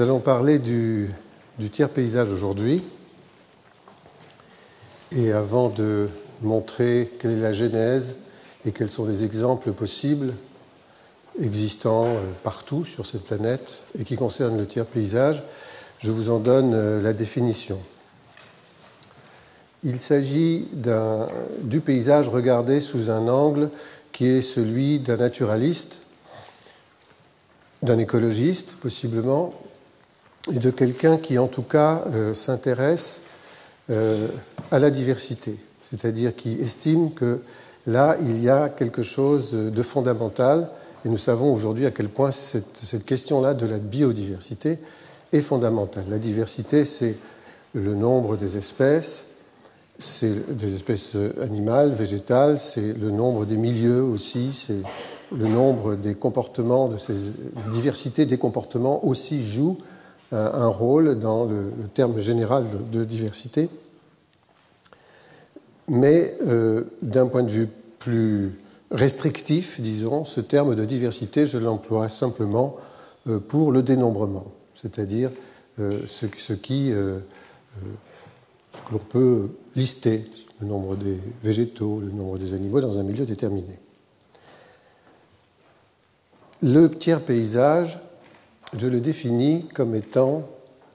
Nous allons parler du, tiers paysage aujourd'hui. Et avant de montrer quelle est la genèse et quels sont les exemples possibles existants euh, partout sur cette planète et qui concernent le tiers paysage, je vous en donne euh, la définition. Il s'agit du paysage regardé sous un angle qui est celui d'un naturaliste, d'un écologiste possiblement, et de quelqu'un qui en tout cas euh, s'intéresse euh, à la diversité, c'est-à-dire qui estime que là, il y a quelque chose de fondamental, et nous savons aujourd'hui à quel point cette, question-là de la biodiversité est fondamentale. La diversité, c'est le nombre des espèces, c'est des espèces animales, végétales, c'est le nombre des milieux aussi, c'est le nombre des comportements, de ces diversités des comportements aussi joue un rôle dans le, terme général de, diversité. Mais euh, d'un point de vue plus restrictif, disons, ce terme de diversité, je l'emploie simplement euh, pour le dénombrement, c'est-à-dire euh, ce, ce, qui ce que l'on peut lister, le nombre des végétaux, le nombre des animaux dans un milieu déterminé. Le tiers paysage, je le définis comme étant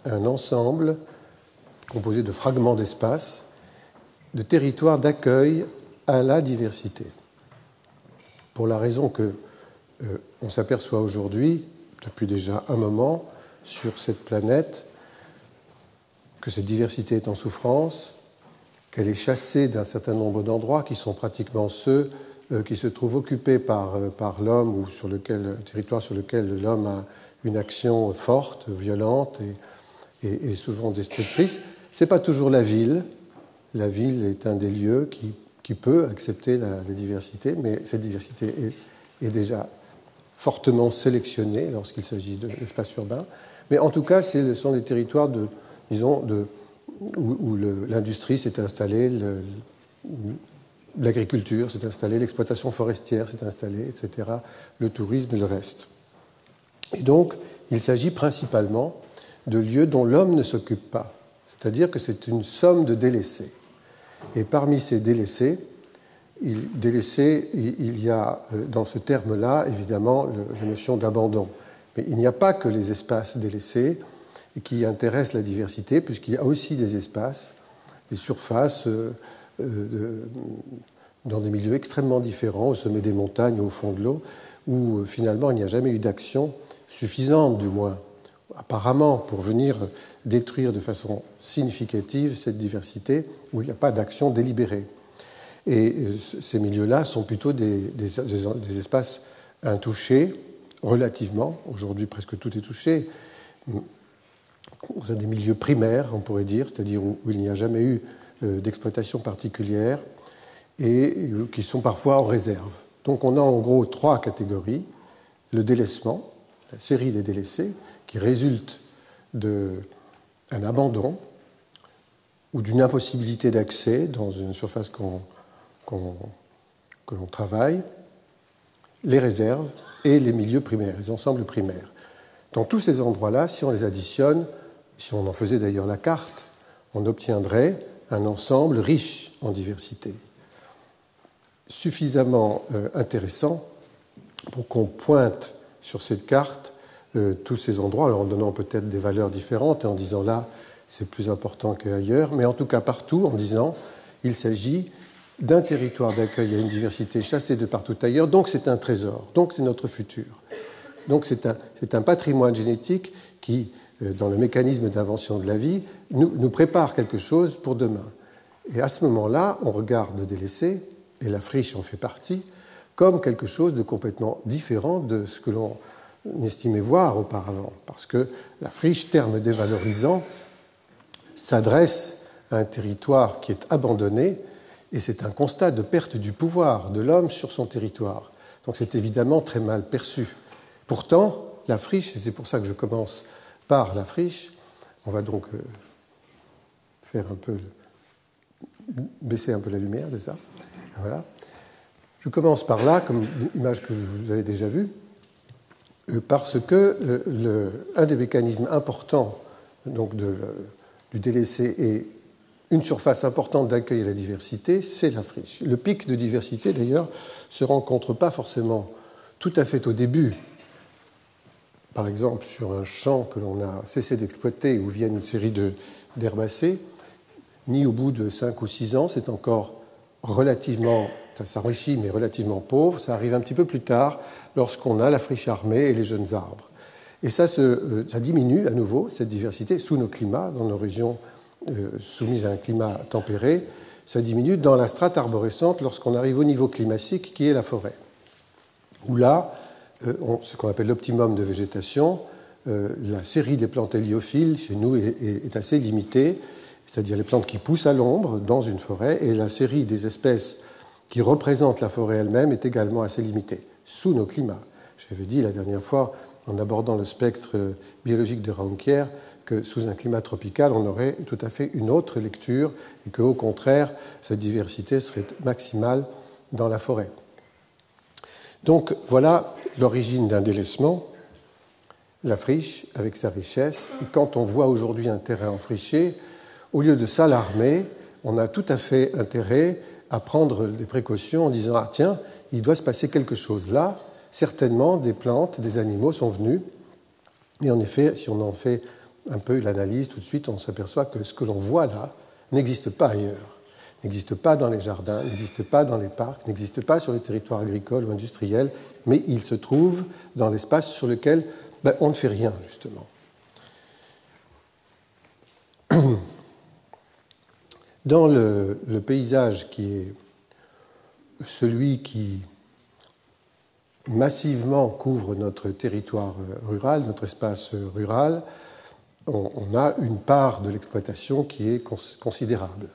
un ensemble composé de fragments d'espace, de territoires d'accueil à la diversité. Pour la raison que euh, on s'aperçoit aujourd'hui, depuis déjà un moment, sur cette planète, que cette diversité est en souffrance, qu'elle est chassée d'un certain nombre d'endroits qui sont pratiquement ceux euh, qui se trouvent occupés par, euh, par l'homme ou sur lequel, territoire sur lequel l'homme a une action forte, violente et, souvent destructrice. Ce n'est pas toujours la ville. La ville est un des lieux qui, peut accepter la, diversité, mais cette diversité est, est déjà fortement sélectionnée lorsqu'il s'agit de l'espace urbain. Mais en tout cas, ce sont des territoires de, disons, de, où, l'industrie s'est installée, l'agriculture s'est installée, l'exploitation forestière s'est installée, etc., le tourisme et le reste. Et donc, il s'agit principalement de lieux dont l'homme ne s'occupe pas, c'est-à-dire que c'est une somme de délaissés. Et parmi ces délaissés, il, délaissés, il y a euh, dans ce terme-là, évidemment, la notion d'abandon. Mais il n'y a pas que les espaces délaissés, qui intéresse la diversité, puisqu'il y a aussi des espaces, des surfaces euh, euh, dans des milieux extrêmement différents, au sommet des montagnes, au fond de l'eau, où finalement il n'y a jamais eu d'action suffisante, du moins, apparemment, pour venir détruire de façon significative cette diversité, où il n'y a pas d'action délibérée. Et ces milieux-là sont plutôt des, espaces intouchés, relativement. Aujourd'hui, presque tout est touché des milieux primaires, on pourrait dire, c'est-à-dire où, il n'y a jamais eu euh, d'exploitation particulière et qui sont parfois en réserve. Donc on a en gros trois catégories. Le délaissement, la série des délaissés, qui résulte d'un abandon ou d'une impossibilité d'accès dans une surface que l'on travaille, les réserves et les milieux primaires, les ensembles primaires. Dans tous ces endroits-là, si on les additionne, si on en faisait d'ailleurs la carte, on obtiendrait un ensemble riche en diversité, suffisamment euh, intéressant pour qu'on pointe sur cette carte euh, tous ces endroits, alors en donnant peut-être des valeurs différentes et en disant là, c'est plus important qu'ailleurs, mais en tout cas partout en disant il s'agit d'un territoire d'accueil à une diversité chassée de partout ailleurs, donc c'est un trésor, donc c'est notre futur. Donc c'est un, un, patrimoine génétique qui euh, dans le mécanisme d'invention de la vie, nous, nous, prépare quelque chose pour demain. Et à ce moment-là, on regarde délaissé, et la friche en fait partie, comme quelque chose de complètement différent de ce que l'on estimait voir auparavant. Parce que la friche, terme dévalorisant, s'adresse à un territoire qui est abandonné, et c'est un constat de perte du pouvoir de l'homme sur son territoire. Donc c'est évidemment très mal perçu. Pourtant, la friche, et c'est pour ça que je commence par la friche. On va donc euh, faire un peu baisser un peu la lumière, c'est ça? Voilà. Je commence par là, comme l'image que vous avez déjà vue. parce que le, un des mécanismes importants donc de, du délaissé et une surface importante d'accueil à la diversité, c'est la friche. Le pic de diversité, d'ailleurs, se rencontre pas forcément tout à fait au début. Par exemple, sur un champ que l'on a cessé d'exploiter où viennent une série d'herbacées, ni au bout de 5 ou 6 ans, c'est encore relativement, ça s'enrichit, mais relativement pauvre. Ça arrive un petit peu plus tard, lorsqu'on a la friche armée et les jeunes arbres. Et ça, euh, ça diminue à nouveau, cette diversité, sous nos climats, dans nos régions euh, soumises à un climat tempéré. Ça diminue dans la strate arborescente lorsqu'on arrive au niveau climatique qui est la forêt. Où là, euh, ce qu'on appelle l'optimum de végétation, la série des plantes héliophiles chez nous est, est assez limitée, c'est-à-dire les plantes qui poussent à l'ombre dans une forêt, et la série des espèces qui représentent la forêt elle-même est également assez limitée, sous nos climats. J'avais dit la dernière fois, en abordant le spectre biologique de Raunquière que sous un climat tropical, on aurait tout à fait une autre lecture et qu'au contraire, cette diversité serait maximale dans la forêt. Donc voilà l'origine d'un délaissement, la friche avec sa richesse. Et quand on voit aujourd'hui un terrain enfriché, au lieu de s'alarmer, on a tout à fait intérêt à prendre des précautions en disant Ah, tiens, il doit se passer quelque chose là, certainement des plantes, des animaux sont venus. Et en effet, si on en fait un peu l'analyse, tout de suite, on s'aperçoit que ce que l'on voit là n'existe pas ailleurs, n'existe pas dans les jardins, n'existe pas dans les parcs, n'existe pas sur les territoires agricoles ou industriels, mais il se trouve dans l'espace sur lequel ben, on ne fait rien, justement. Dans le paysage qui est celui qui massivement couvre notre territoire rural, notre espace rural, on, a une part de l'exploitation qui est considérable.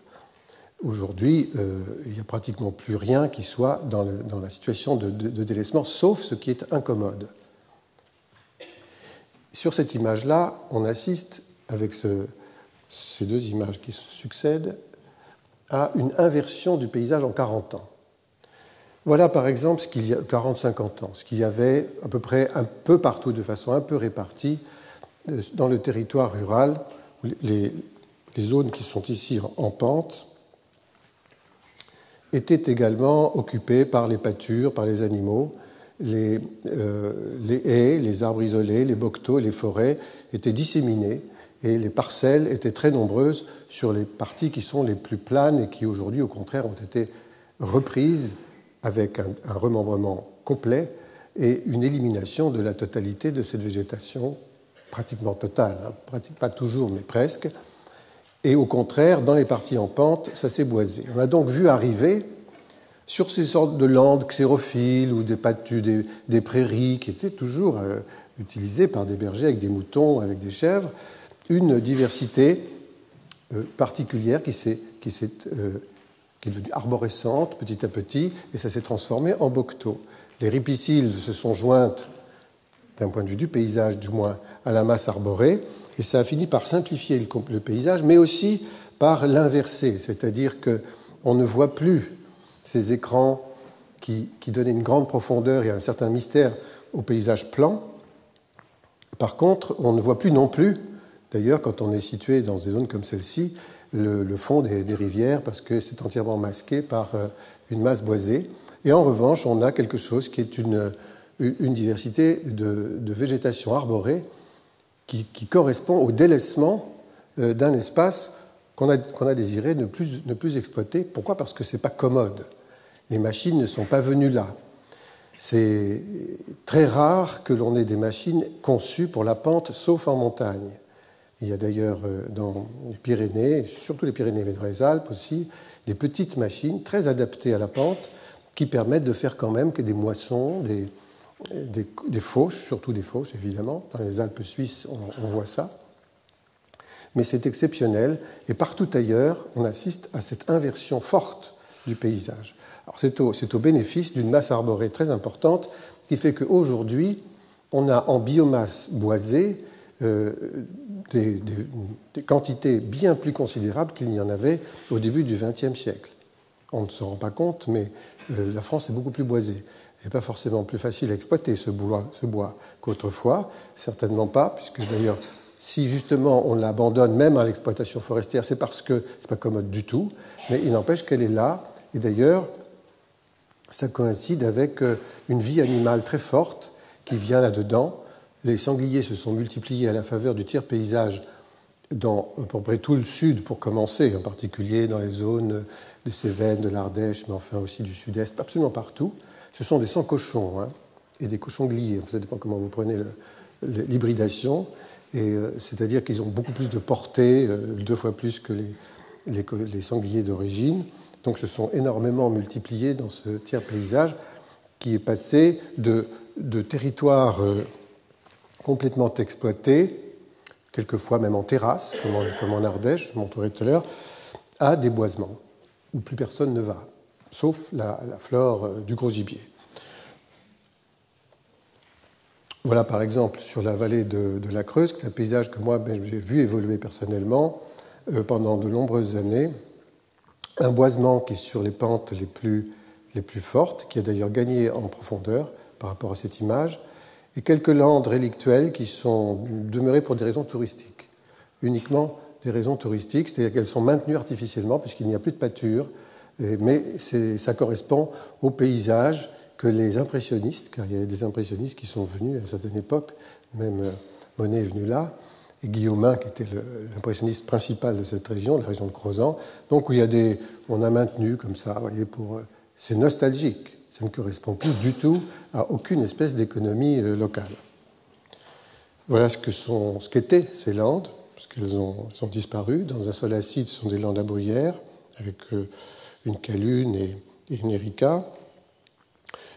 Aujourd'hui, euh, il n'y a pratiquement plus rien qui soit dans, la situation de, délaissement, sauf ce qui est incommode. Sur cette image-là, on assiste, avec ces deux images qui se succèdent, à une inversion du paysage en 40 ans. Voilà par exemple ce qu'il y a 40-50 ans, ce qu'il y avait à peu près un peu partout, de façon un peu répartie, euh, dans le territoire rural, les, zones qui sont ici en pente étaient également occupées par les pâtures, par les animaux. Les, euh, haies, les arbres isolés, les bocteaux et les forêts étaient disséminés et les parcelles étaient très nombreuses sur les parties qui sont les plus planes et qui aujourd'hui, au contraire, ont été reprises avec un, remembrement complet et une élimination de la totalité de cette végétation, pratiquement totale, hein, pas toujours, mais presque. Et au contraire, dans les parties en pente, ça s'est boisé. On a donc vu arriver sur ces sortes de landes xérophiles ou des prairies qui étaient toujours euh, utilisées par des bergers avec des moutons, avec des chèvres, une diversité euh, particulière qui euh, qui est devenue arborescente petit à petit, et ça s'est transformé en bocteau. Les ripiciles se sont jointes, d'un point de vue du paysage du moins, à la masse arborée, et ça a fini par simplifier le, paysage, mais aussi par l'inverser, c'est-à-dire qu'on ne voit plus ces écrans qui, qui, donnaient une grande profondeur et un certain mystère au paysage plan. Par contre, on ne voit plus non plus, d'ailleurs, quand on est situé dans des zones comme celle-ci, le, fond des, rivières parce que c'est entièrement masqué par euh, une masse boisée. Et en revanche, on a quelque chose qui est une, diversité de, végétation arborée qui, correspond au délaissement euh, d'un espace qu'on a, qu'on a, désiré ne plus, ne plus exploiter. Pourquoi? Parce que ce n'est pas commode. Les machines ne sont pas venues là. C'est très rare que l'on ait des machines conçues pour la pente, sauf en montagne. Il y a d'ailleurs euh, dans les Pyrénées, surtout les Pyrénées, mais dans les Alpes aussi, des petites machines très adaptées à la pente qui permettent de faire quand même que des moissons, des, des, fauches, surtout des fauches évidemment. Dans les Alpes suisses, on, voit ça. Mais c'est exceptionnel et partout ailleurs, on assiste à cette inversion forte du paysage. C'est au, au, bénéfice d'une masse arborée très importante qui fait qu'aujourd'hui, on a en biomasse boisée euh, des, quantités bien plus considérables qu'il n'y en avait au début du XXe siècle. On ne se rend pas compte, mais euh, la France est beaucoup plus boisée. n'est pas forcément plus facile à exploiter ce bois, ce bois qu'autrefois, certainement pas, puisque d'ailleurs, si justement on l'abandonne même à l'exploitation forestière, c'est parce que ce n'est pas commode du tout, mais il n'empêche qu'elle est là, et d'ailleurs, ça coïncide avec euh, une vie animale très forte qui vient là-dedans. Les sangliers se sont multipliés à la faveur du tiers paysage dans à peu près tout le sud pour commencer, en particulier dans les zones des Cévennes, de l'Ardèche, mais enfin aussi du sud-est, absolument partout. Ce sont des sans cochons hein, et des cochons gliés. Ça dépend comment vous prenez l'hybridation. Euh, c'est-à-dire qu'ils ont beaucoup plus de portée, euh, deux fois plus que les, les, sangliers d'origine. Donc, se sont énormément multipliés dans ce tiers paysage qui est passé de, de territoires euh, complètement exploités, quelquefois même en terrasse, comme en, Ardèche, je montrerai tout à l'heure, à des boisements où plus personne ne va, sauf la, flore euh, du gros gibier. Voilà par exemple sur la vallée de, la Creuse, un paysage que moi ben, j'ai vu évoluer personnellement euh, pendant de nombreuses années. Un boisement qui est sur les pentes les plus fortes, qui a d'ailleurs gagné en profondeur par rapport à cette image, et quelques landes rélictuelles qui sont demeurées pour des raisons touristiques, uniquement des raisons touristiques, c'est-à-dire qu'elles sont maintenues artificiellement puisqu'il n'y a plus de pâture, mais ça correspond au paysage que les impressionnistes, car il y a des impressionnistes qui sont venus à une certaine époque, même euh, Monet est venu là, et Guillaumin, qui était l'impressionniste principal de cette région, de la région de Crozan. Donc, où il y a des, on a maintenu comme ça, vous voyez, euh, c'est nostalgique. Ça ne correspond plus du tout à aucune espèce d'économie euh, locale. Voilà ce que qu'étaient ces landes qu'elles ont, disparu. Dans un seul acide, ce sont des landes à bruyère, avec euh, une calune et, une erica,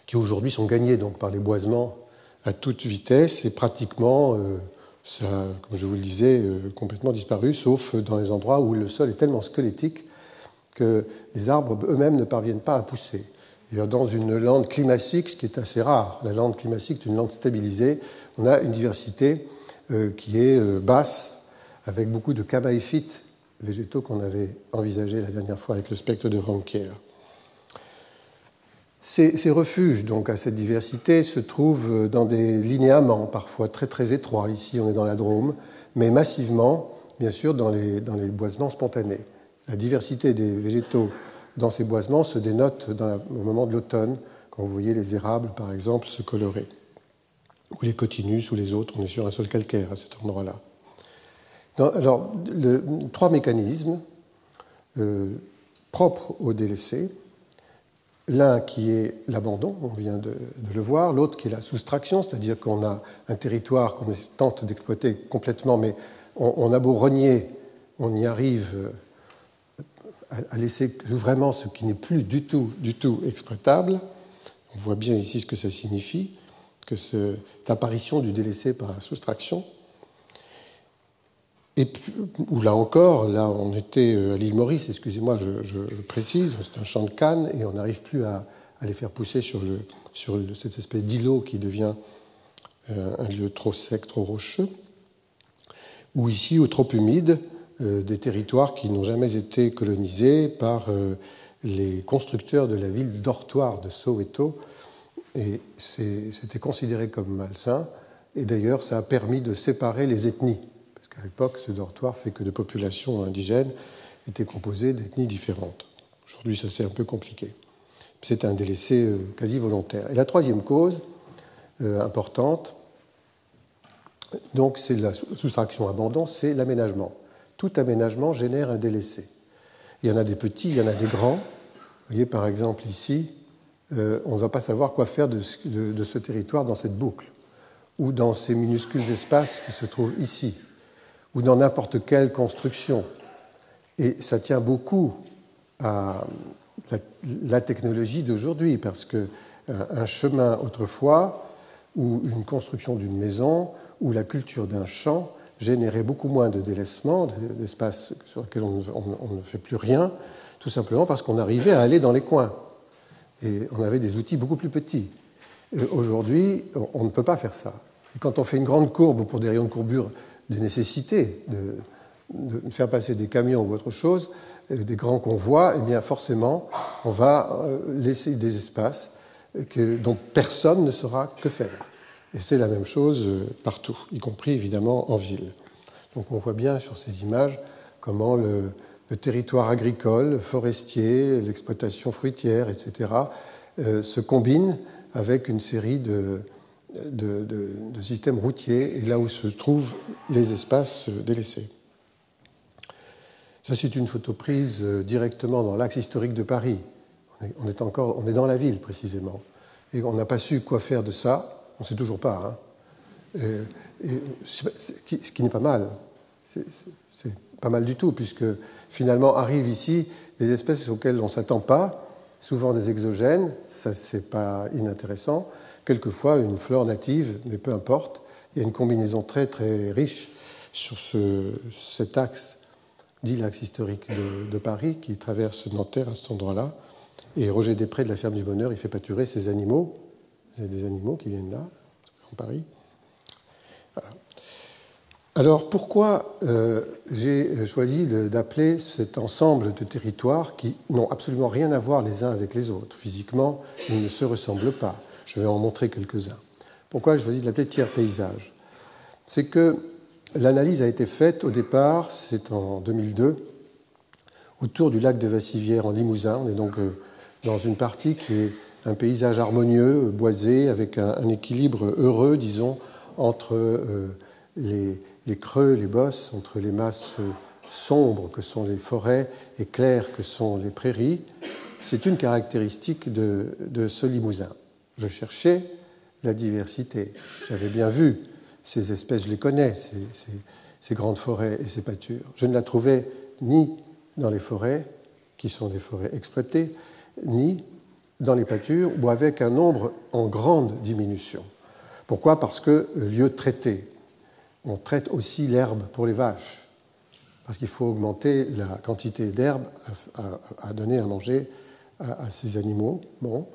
qui aujourd'hui sont gagnées donc, par les boisements à toute vitesse et pratiquement, euh, ça, comme je vous le disais, complètement disparu, sauf dans les endroits où le sol est tellement squelettique que les arbres eux-mêmes ne parviennent pas à pousser. Dans une lande climatique, ce qui est assez rare, la lande climatique est une lande stabilisée, on a une diversité qui est basse avec beaucoup de cabaïphytes végétaux qu'on avait envisagés la dernière fois avec le spectre de Rankier. Ces, refuges, donc, à cette diversité, se trouvent dans des linéaments, parfois très très étroits. Ici, on est dans la Drôme, mais massivement, bien sûr, dans les, dans les boisements spontanés. La diversité des végétaux dans ces boisements se dénote dans au moment de l'automne, quand vous voyez les érables, par exemple, se colorer. Ou les cotinus ou les autres, on est sur un sol calcaire à cet endroit-là alors, trois mécanismes euh, propres au délaissé. L'un qui est l'abandon, on vient de, le voir, l'autre qui est la soustraction, c'est-à-dire qu'on a un territoire qu'on tente d'exploiter complètement, mais on, a beau renier, on y arrive à, laisser vraiment ce qui n'est plus du tout, du tout exploitable. On voit bien ici ce que ça signifie, que cette apparition du délaissé par la soustraction. Et ou là encore, là on était euh, à l'île Maurice, excusez-moi, je, précise, c'est un champ de canne et on n'arrive plus à, les faire pousser sur, le, sur cette espèce d'îlot qui devient euh, un lieu trop sec, trop rocheux. Ou ici, au trop humide, des territoires qui n'ont jamais été colonisés par les constructeurs de la ville dortoir de Soweto. Et c'était considéré comme malsain. Et d'ailleurs, ça a permis de séparer les ethnies à l'époque, ce dortoir fait que de populations indigènes étaient composées d'ethnies différentes. Aujourd'hui, ça c'est un peu compliqué. C'est un délaissé euh, quasi volontaire. Et la troisième cause euh, importante, donc c'est la soustraction abandon, c'est l'aménagement. Tout aménagement génère un délaissé. Il y en a des petits, il y en a des grands. Vous voyez par exemple ici, euh, on ne va pas savoir quoi faire de, ce territoire dans cette boucle ou dans ces minuscules espaces qui se trouvent ici ou dans n'importe quelle construction. Et ça tient beaucoup à la, technologie d'aujourd'hui, parce que euh, un chemin autrefois, ou une construction d'une maison, ou la culture d'un champ générait beaucoup moins de délaissement, d'espaces sur lesquels on, ne fait plus rien, tout simplement parce qu'on arrivait à aller dans les coins. Et on avait des outils beaucoup plus petits. Aujourd'hui, on ne peut pas faire ça. Quand on fait une grande courbe pour des rayons de courbure des nécessités de, faire passer des camions ou autre chose, euh, des grands convois, eh bien forcément, on va euh, laisser des espaces dont personne ne saura que faire. Et c'est la même chose partout, y compris évidemment en ville. Donc on voit bien sur ces images comment le, territoire agricole, forestier, l'exploitation fruitière, etc., se combinent avec une série de, systèmes routiers et là où se trouvent les espaces délaissés. Ça, c'est une photo prise euh, directement dans l'axe historique de Paris. On est, encore, on est dans la ville précisément. Et on n'a pas su quoi faire de ça. On ne sait toujours pas. Hein. ce qui n'est pas mal. C'est pas mal du tout, puisque finalement arrivent ici des espèces auxquelles on ne s'attend pas, souvent des exogènes, ça c'est pas inintéressant, quelquefois une flore native, mais peu importe. Il y a une combinaison très très riche sur cet axe, dit l'axe historique de, Paris, qui traverse Nanterre à cet endroit-là. Et Roger Després de la ferme du Bonheur, il fait pâturer ses animaux. Il y a des animaux qui viennent là, en Paris. Alors pourquoi euh, j'ai choisi d'appeler cet ensemble de territoires qui n'ont absolument rien à voir les uns avec les autres Physiquement, ils ne se ressemblent pas. Je vais en montrer quelques-uns. Pourquoi je choisi de l'appeler tiers paysage? C'est que l'analyse a été faite au départ, c'est en 2002, autour du lac de Vassivière en Limousin. On est donc euh, dans une partie qui est un paysage harmonieux, boisé, avec un, équilibre heureux, disons, entre euh, les, creux, les bosses, entre les masses sombres que sont les forêts et claires que sont les prairies. C'est une caractéristique de ce Limousin. Je cherchais la diversité. J'avais bien vu ces espèces, je les connais, ces, grandes forêts et ces pâtures. Je ne la trouvais ni dans les forêts, qui sont des forêts exploitées, ni dans les pâtures ou avec un nombre en grande diminution. Pourquoi? Parce que lieu traité. On traite aussi l'herbe pour les vaches, parce qu'il faut augmenter la quantité d'herbe à, donner à manger à, ces animaux. Bon,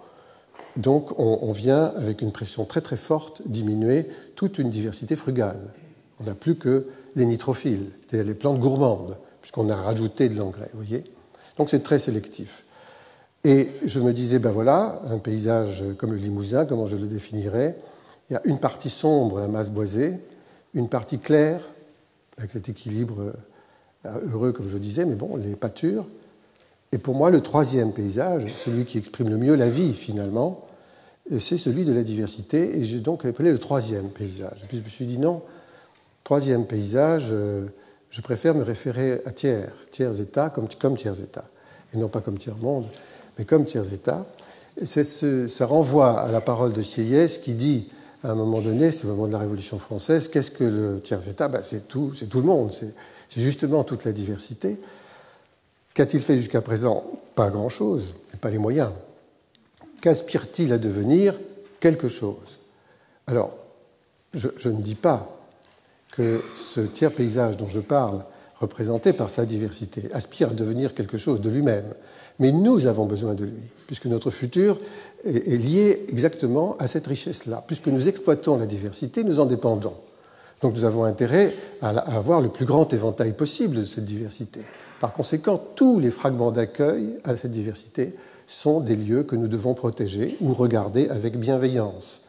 donc on, vient, avec une pression très très forte, diminuer toute une diversité frugale. On n'a plus que les nitrophiles, c'est-à-dire les plantes gourmandes, puisqu'on a rajouté de l'engrais, voyez Donc c'est très sélectif. Et je me disais, ben voilà, un paysage comme le Limousin, comment je le définirais? Il y a une partie sombre, la masse boisée, une partie claire, avec cet équilibre euh, heureux, comme je disais, mais bon, les pâtures, et pour moi, le troisième paysage, celui qui exprime le mieux la vie finalement, c'est celui de la diversité. Et j'ai donc appelé le troisième paysage. Et puis je me suis dit non, troisième paysage, euh, je préfère me référer à tiers, tiers état comme, comme tiers état. Et non pas comme tiers monde, mais comme tiers état. Ça renvoie à la parole de Sieyès qui dit à un moment donné, c'est le moment de la Révolution française, qu'est-ce que le tiers état ben, C'est tout, tout le monde, c'est justement toute la diversité. Qu'a-t-il fait jusqu'à présent? Pas grand-chose, pas les moyens. Qu'aspire-t-il à devenir Quelque chose? Alors, je, ne dis pas que ce tiers paysage dont je parle, représenté par sa diversité, aspire à devenir quelque chose de lui-même. Mais nous avons besoin de lui, puisque notre futur est, lié exactement à cette richesse-là. Puisque nous exploitons la diversité, nous en dépendons. Donc nous avons intérêt à avoir le plus grand éventail possible de cette diversité. Par conséquent, tous les fragments d'accueil à cette diversité sont des lieux que nous devons protéger ou regarder avec bienveillance.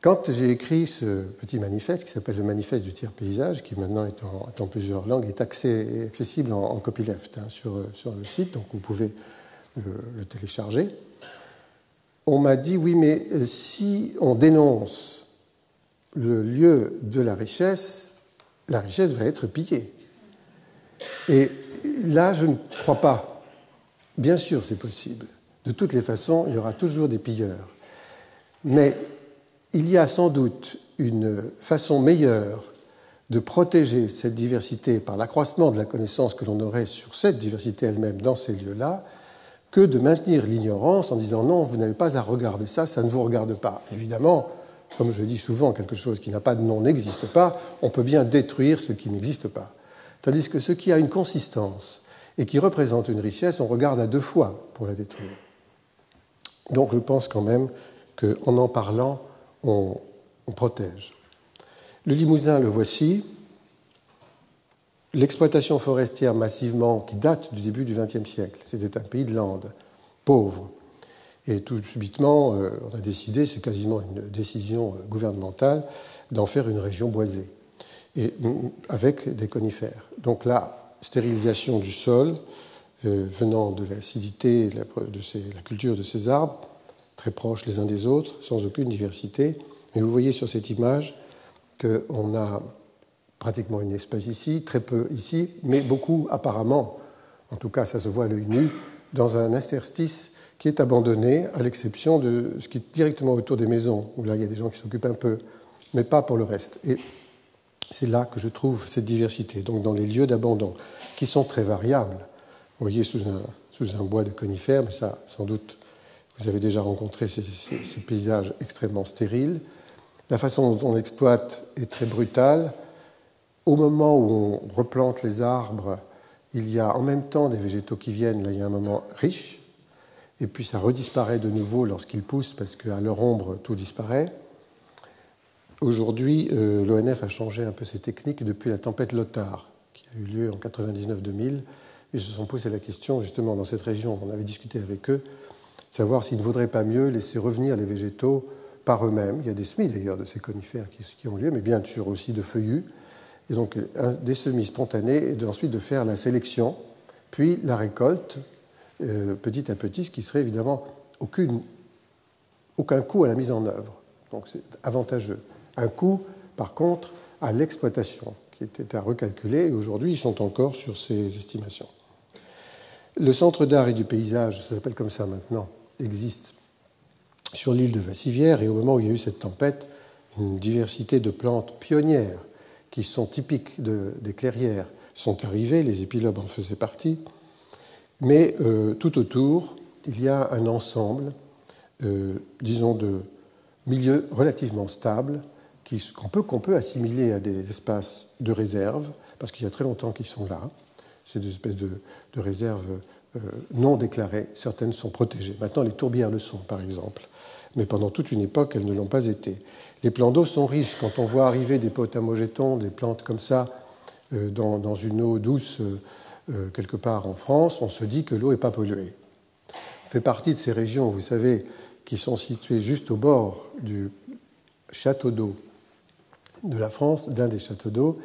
Quand j'ai écrit ce petit manifeste qui s'appelle le manifeste du tiers paysage, qui maintenant est en, plusieurs langues, est accessible en, copyleft hein, sur, le site, donc vous pouvez le télécharger, on m'a dit oui, mais euh, si on dénonce le lieu de la richesse, la richesse va être pillée. Et là, je ne crois pas. Bien sûr, c'est possible. De toutes les façons, il y aura toujours des pilleurs. Mais il y a sans doute une façon meilleure de protéger cette diversité par l'accroissement de la connaissance que l'on aurait sur cette diversité elle-même dans ces lieux-là, que de maintenir l'ignorance en disant non, vous n'avez pas à regarder ça, ça ne vous regarde pas. Évidemment, comme je dis souvent, quelque chose qui n'a pas de nom n'existe pas, on peut bien détruire ce qui n'existe pas. Tandis que ce qui a une consistance et qui représente une richesse, on regarde à deux fois pour la détruire. Donc je pense quand même qu'en en parlant, on, protège. Le Limousin, le voici. L'exploitation forestière massivement, qui date du début du XXe siècle, c'était un pays de landes, pauvre. Et tout subitement, on a décidé, c'est quasiment une décision gouvernementale, d'en faire une région boisée, et, mm, avec des conifères. Donc la stérilisation du sol, venant de l'acidité, de, la culture de ces arbres, très proches les uns des autres, sans aucune diversité. Mais vous voyez sur cette image qu'on a pratiquement une espèce ici, très peu ici, mais beaucoup apparemment, en tout cas ça se voit à l'œil nu, dans un interstice qui est abandonné, à l'exception de ce qui est directement autour des maisons, où là il y a des gens qui s'occupent un peu, mais pas pour le reste. Et c'est là que je trouve cette diversité, donc dans les lieux d'abandon, qui sont très variables. Vous voyez sous un, sous un bois de conifères, mais ça, sans doute, vous avez déjà rencontré ces, paysages extrêmement stériles. La façon dont on exploite est très brutale. Au moment où on replante les arbres, il y a en même temps des végétaux qui viennent, là il y a un moment riche, et puis ça redisparaît de nouveau lorsqu'ils poussent parce qu'à leur ombre tout disparaît. Aujourd'hui, euh, l'ONF a changé un peu ses techniques depuis la tempête Lothar, qui a eu lieu en 99-2000. Ils se sont posé la question, justement, dans cette région, on avait discuté avec eux, savoir s'il ne vaudrait pas mieux laisser revenir les végétaux par eux-mêmes. Il y a des semis d'ailleurs de ces conifères qui, ont lieu, mais bien sûr aussi de feuillus et donc des semis spontanés, et ensuite de faire la sélection, puis la récolte euh, petit à petit, ce qui serait évidemment aucun coût à la mise en œuvre. Donc c'est avantageux. Un coût, par contre, à l'exploitation, qui était à recalculer, et aujourd'hui ils sont encore sur ces estimations. Le Centre d'art et du paysage, ça s'appelle comme ça maintenant, existe sur l'île de Vassivière, et au moment où il y a eu cette tempête, une diversité de plantes pionnières qui sont typiques des clairières sont arrivés, les épilobes en faisaient partie, mais euh, tout autour, il y a un ensemble, euh, disons, de milieux relativement stables qu'on peut, assimiler à des espaces de réserve, parce qu'il y a très longtemps qu'ils sont là. C'est des espèces de, réserves euh, non déclarées. Certaines sont protégées. Maintenant, les tourbières le sont, par exemple. Mais pendant toute une époque, elles ne l'ont pas été. Les plans d'eau sont riches. Quand on voit arriver des potamogetons, des plantes comme ça, euh, dans, une eau douce euh, quelque part en France, on se dit que l'eau n'est pas polluée. On fait partie de ces régions, vous savez, qui sont situées juste au bord du château d'eau de la France, d'un des châteaux d'eau.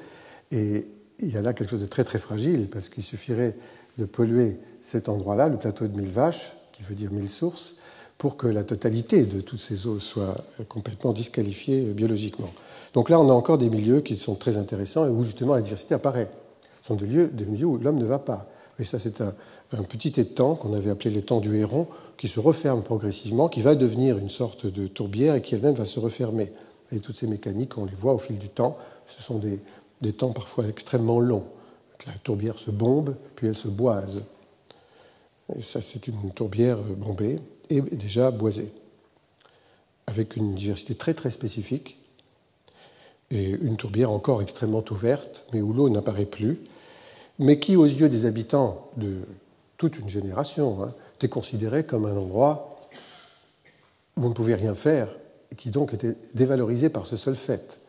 Et il y a là quelque chose de très très fragile, parce qu'il suffirait de polluer cet endroit-là, le plateau de mille vaches, qui veut dire mille sources, pour que la totalité de toutes ces eaux soit complètement disqualifiée biologiquement. Donc là, on a encore des milieux qui sont très intéressants et où justement la diversité apparaît. Ce sont des, lieux, des milieux où l'homme ne va pas. Et ça, c'est un, petit étang qu'on avait appelé l'étang du héron, qui se referme progressivement, qui va devenir une sorte de tourbière et qui elle-même va se refermer. Et toutes ces mécaniques, on les voit au fil du temps. Ce sont des, des temps parfois extrêmement longs. La tourbière se bombe, puis elle se boise. Ça, c'est une tourbière bombée et déjà boisée, avec une diversité très très spécifique, et une tourbière encore extrêmement ouverte, mais où l'eau n'apparaît plus, mais qui, aux yeux des habitants de toute une génération, hein, était considérée comme un endroit où on ne pouvait rien faire, et qui donc était dévalorisé par ce seul fait.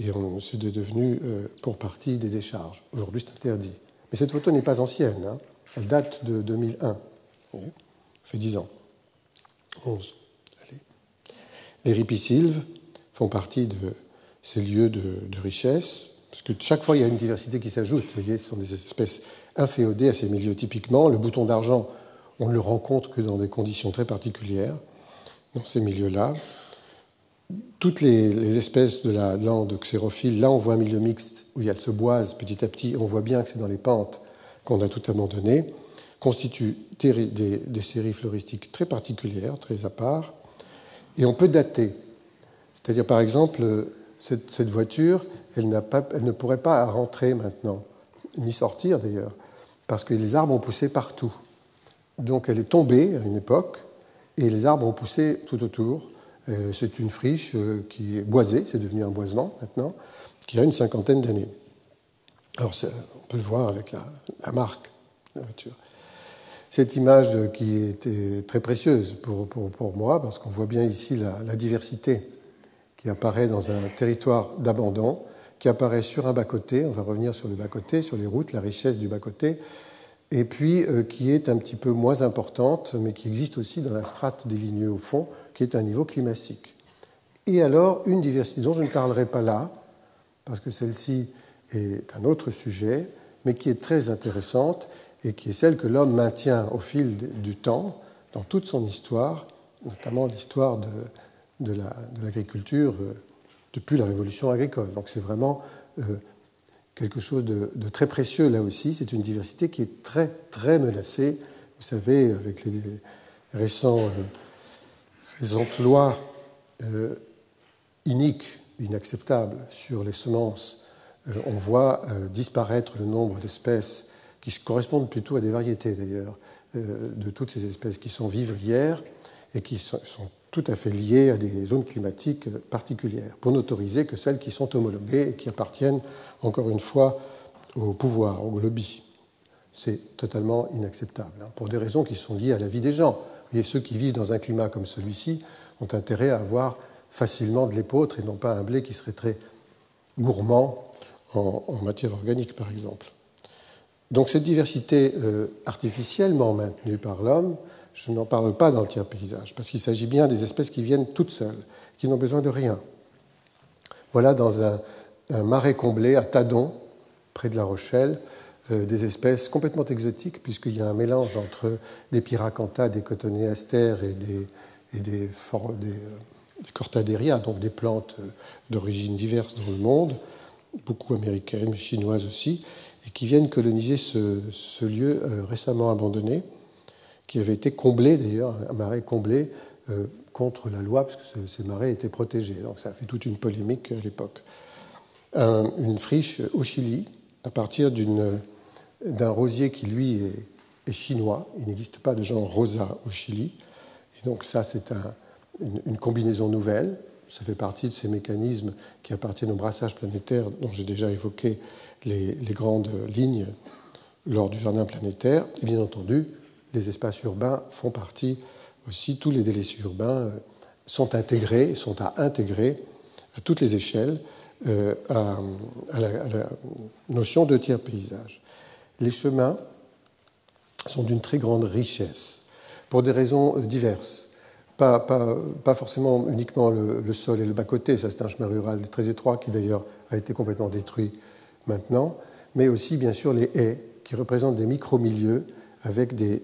Et c'est devenu euh, pour partie des décharges. Aujourd'hui, c'est interdit. Mais cette photo n'est pas ancienne, hein. elle date de 2001 fait 10 ans. 11. Les ripisylves font partie de ces lieux de, richesse, parce que chaque fois il y a une diversité qui s'ajoute. Ce sont des espèces inféodées à ces milieux typiquement. Le bouton d'argent, on ne le rencontre que dans des conditions très particulières, dans ces milieux-là. Toutes les, espèces de la lande xérophile, là on voit un milieu mixte où il y a de ce boise petit à petit, on voit bien que c'est dans les pentes qu'on a tout abandonné constituent des, séries floristiques très particulières, très à part, et on peut dater. C'est-à-dire, par exemple, cette, voiture, elle, ne pourrait pas rentrer maintenant, ni sortir d'ailleurs, parce que les arbres ont poussé partout. Donc elle est tombée à une époque, et les arbres ont poussé tout autour. Euh, c'est une friche euh, qui est boisée, c'est devenu un boisement maintenant, qui a une cinquantaine d'années. Alors on peut le voir avec la, la marque de la voiture. Cette image qui était très précieuse pour, pour, moi, parce qu'on voit bien ici la, diversité qui apparaît dans un territoire d'abandon, qui apparaît sur un bas-côté, on va revenir sur le bas-côté, sur les routes, la richesse du bas-côté, et puis euh, qui est un petit peu moins importante, mais qui existe aussi dans la strate des lignes au fond, qui est un niveau climatique. Et alors, une diversité dont je ne parlerai pas là, parce que celle-ci est un autre sujet, mais qui est très intéressante et qui est celle que l'homme maintient au fil du temps, dans toute son histoire, notamment l'histoire de, de l'agriculture euh, depuis la révolution agricole. Donc c'est vraiment euh, quelque chose de, très précieux là aussi. C'est une diversité qui est très très menacée. Vous savez, avec les récents, euh, récentes lois iniques, inacceptables sur les semences, on voit disparaître le nombre d'espèces qui correspondent plutôt à des variétés d'ailleurs, de toutes ces espèces qui sont vivrières et qui sont tout à fait liées à des zones climatiques particulières, pour n'autoriser que celles qui sont homologuées et qui appartiennent, encore une fois, au pouvoir, au lobby. C'est totalement inacceptable, hein, pour des raisons qui sont liées à la vie des gens. Et ceux qui vivent dans un climat comme celui-ci ont intérêt à avoir facilement de l'épeautre et non pas un blé qui serait très gourmand en, matière organique, par exemple. Donc cette diversité euh, artificiellement maintenue par l'homme, je n'en parle pas dans le tiers paysage, parce qu'il s'agit bien des espèces qui viennent toutes seules, qui n'ont besoin de rien. Voilà dans un, marais comblé à Tadon, près de La Rochelle, euh, des espèces complètement exotiques, puisqu'il y a un mélange entre des pyracantha, des cotonéastères et des, et euh, donc des plantes euh, d'origine diverses dans le monde, beaucoup américaines, chinoises aussi, et qui viennent coloniser ce, lieu récemment abandonné qui avait été comblé d'ailleurs, un marais comblé euh, contre la loi, parce que ces marais étaient protégés. Donc ça a fait toute une polémique à l'époque. une friche au Chili, à partir d'un rosier qui, lui, est, chinois. Il n'existe pas de genre rosa au Chili. Et donc ça, c'est une, combinaison nouvelle. Ça fait partie de ces mécanismes qui appartiennent au brassage planétaire dont j'ai déjà évoqué les, les, grandes lignes lors du jardin planétaire. Et bien entendu, les espaces urbains font partie aussi, tous les délaissés urbains euh, sont intégrés, sont à intégrer à toutes les échelles euh, à, la, notion de tiers paysage. Les chemins sont d'une très grande richesse, pour des raisons euh, diverses. Pas, forcément uniquement le, le, sol et le bas-côté, ça c'est un chemin rural très étroit qui d'ailleurs a été complètement détruit maintenant, mais aussi bien sûr les haies qui représentent des micro-milieux avec des,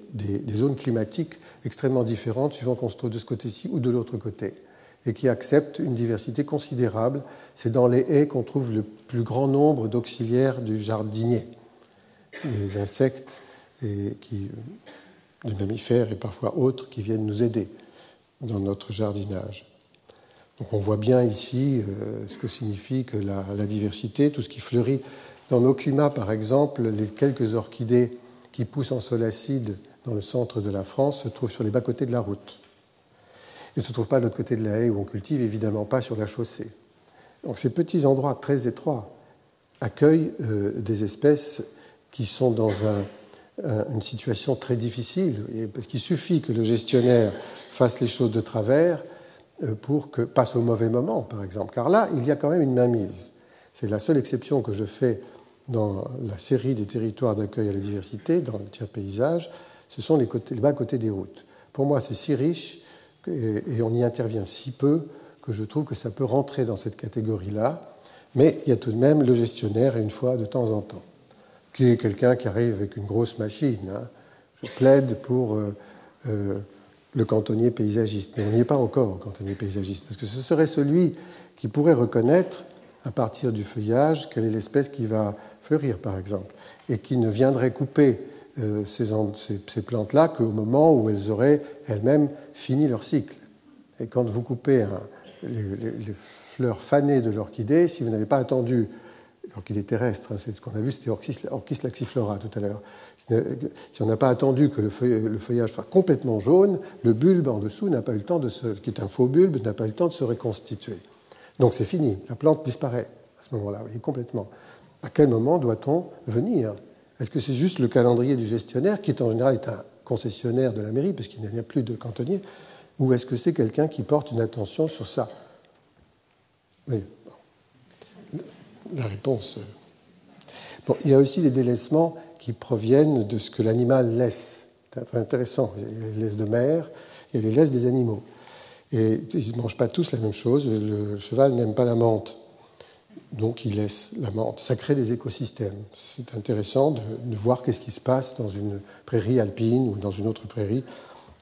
zones climatiques extrêmement différentes suivant qu'on se trouve de ce côté-ci ou de l'autre côté, et qui acceptent une diversité considérable. C'est dans les haies qu'on trouve le plus grand nombre d'auxiliaires du jardinier, des insectes et des mammifères et parfois autres qui viennent nous aider dans notre jardinage. Donc on voit bien ici euh, ce que signifie que la, diversité, tout ce qui fleurit dans nos climats, par exemple, les quelques orchidées qui poussent en sol acide dans le centre de la France se trouvent sur les bas-côtés de la route. Ils ne se trouvent pas de l'autre côté de la haie où on cultive, évidemment pas sur la chaussée. Donc ces petits endroits très étroits accueillent euh, des espèces qui sont dans une situation très difficile, parce qu'il suffit que le gestionnaire fasse les choses de travers euh, pour que passe au mauvais moment, par exemple. Car là, il y a quand même une mainmise. C'est la seule exception que je fais dans la série des territoires d'accueil à la diversité, dans le tiers paysage, ce sont les, côtés, les bas-côtés des routes. Pour moi, c'est si riche et, on y intervient si peu que je trouve que ça peut rentrer dans cette catégorie-là. Mais il y a tout de même le gestionnaire, une fois de temps en temps, qui est quelqu'un qui arrive avec une grosse machine. Hein. Je plaide pour euh, euh, le cantonnier paysagiste. Mais on n'y est pas encore au cantonnier paysagiste, parce que ce serait celui qui pourrait reconnaître à partir du feuillage quelle est l'espèce qui va fleurir, par exemple, et qui ne viendrait couper euh, ces, plantes-là qu'au moment où elles auraient elles-mêmes fini leur cycle. Et quand vous coupez les, fleurs fanées de l'orchidée, si vous n'avez pas attendu l'orchidée terrestre, hein, c'est ce qu'on a vu, c'était Orchis, laxiflora tout à l'heure. Si on n'a pas attendu que le, feuillage soit complètement jaune, le bulbe en dessous n'a pas eu le temps de se, qui est un faux bulbe, n'a pas eu le temps de se reconstituer. Donc c'est fini, la plante disparaît à ce moment-là, oui, complètement. À quel moment doit-on venir? Est-ce que c'est juste le calendrier du gestionnaire, qui en général est un concessionnaire de la mairie, puisqu'il n'y a plus de cantonnier, ou est-ce que c'est quelqu'un qui porte une attention sur ça? Oui. La réponse. Euh. il y a aussi des délaissements qui proviennent de ce que l'animal laisse. C'est intéressant. Il y a les laisses de mer, il y les laisses des animaux. Et ils ne mangent pas tous la même chose. Le cheval n'aime pas la menthe, donc il laisse la menthe. Ça crée des écosystèmes. C'est intéressant de, voir qu'est-ce qui se passe dans une prairie alpine ou dans une autre prairie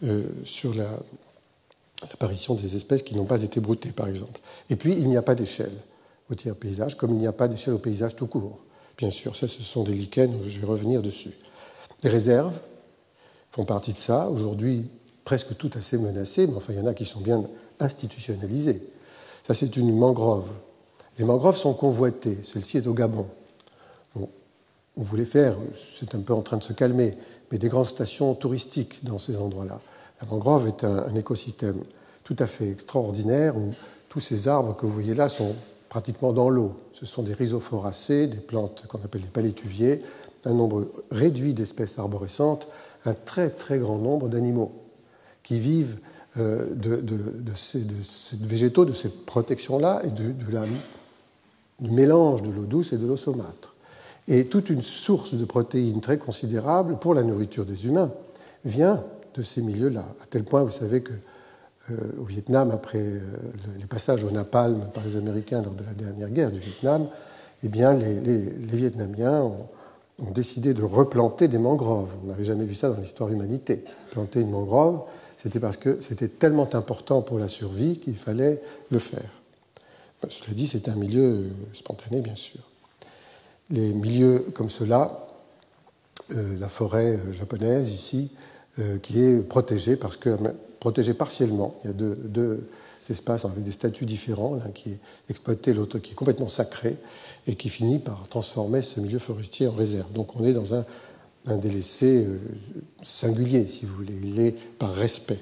euh, sur l'apparition des espèces qui n'ont pas été broutées, par exemple. Et puis, il n'y a pas d'échelle au tiers paysage, comme il n'y a pas d'échelle au paysage tout court. Bien sûr, ça, ce sont des lichens, je vais revenir dessus. Les réserves font partie de ça. Aujourd'hui, presque toutes assez menacées, mais enfin, il y en a qui sont bien institutionnalisées. Ça, c'est une mangrove. Les mangroves sont convoitées. Celle-ci est au Gabon. on voulait faire, c'est un peu en train de se calmer, mais des grandes stations touristiques dans ces endroits-là. La mangrove est un, écosystème tout à fait extraordinaire où tous ces arbres que vous voyez là sont pratiquement dans l'eau. Ce sont des rhizophoracées, des plantes qu'on appelle des palétuviers, un nombre réduit d'espèces arborescentes, un très très grand nombre d'animaux qui vivent euh, de, ces, végétaux, de ces protections-là et de, la, du mélange de l'eau douce et de l'eau saumâtre. Et toute une source de protéines très considérable pour la nourriture des humains vient de ces milieux-là, à tel point, vous savez que euh, au Vietnam, après euh, les passages au napalm par les Américains lors de la dernière guerre du Vietnam, eh bien, les, Vietnamiens ont, décidé de replanter des mangroves. On n'avait jamais vu ça dans l'histoire de l'humanité. Planter une mangrove, c'était parce que c'était tellement important pour la survie qu'il fallait le faire. Cela dit, c'est un milieu euh, spontané, bien sûr. Les milieux comme cela, la forêt japonaise ici, qui est protégée parce que protégé partiellement. Il y a deux, espaces avec des statuts différents, l'un qui est exploité, l'autre qui est complètement sacré, et qui finit par transformer ce milieu forestier en réserve. Donc on est dans un, délaissé euh, singulier, si vous voulez, il est par respect.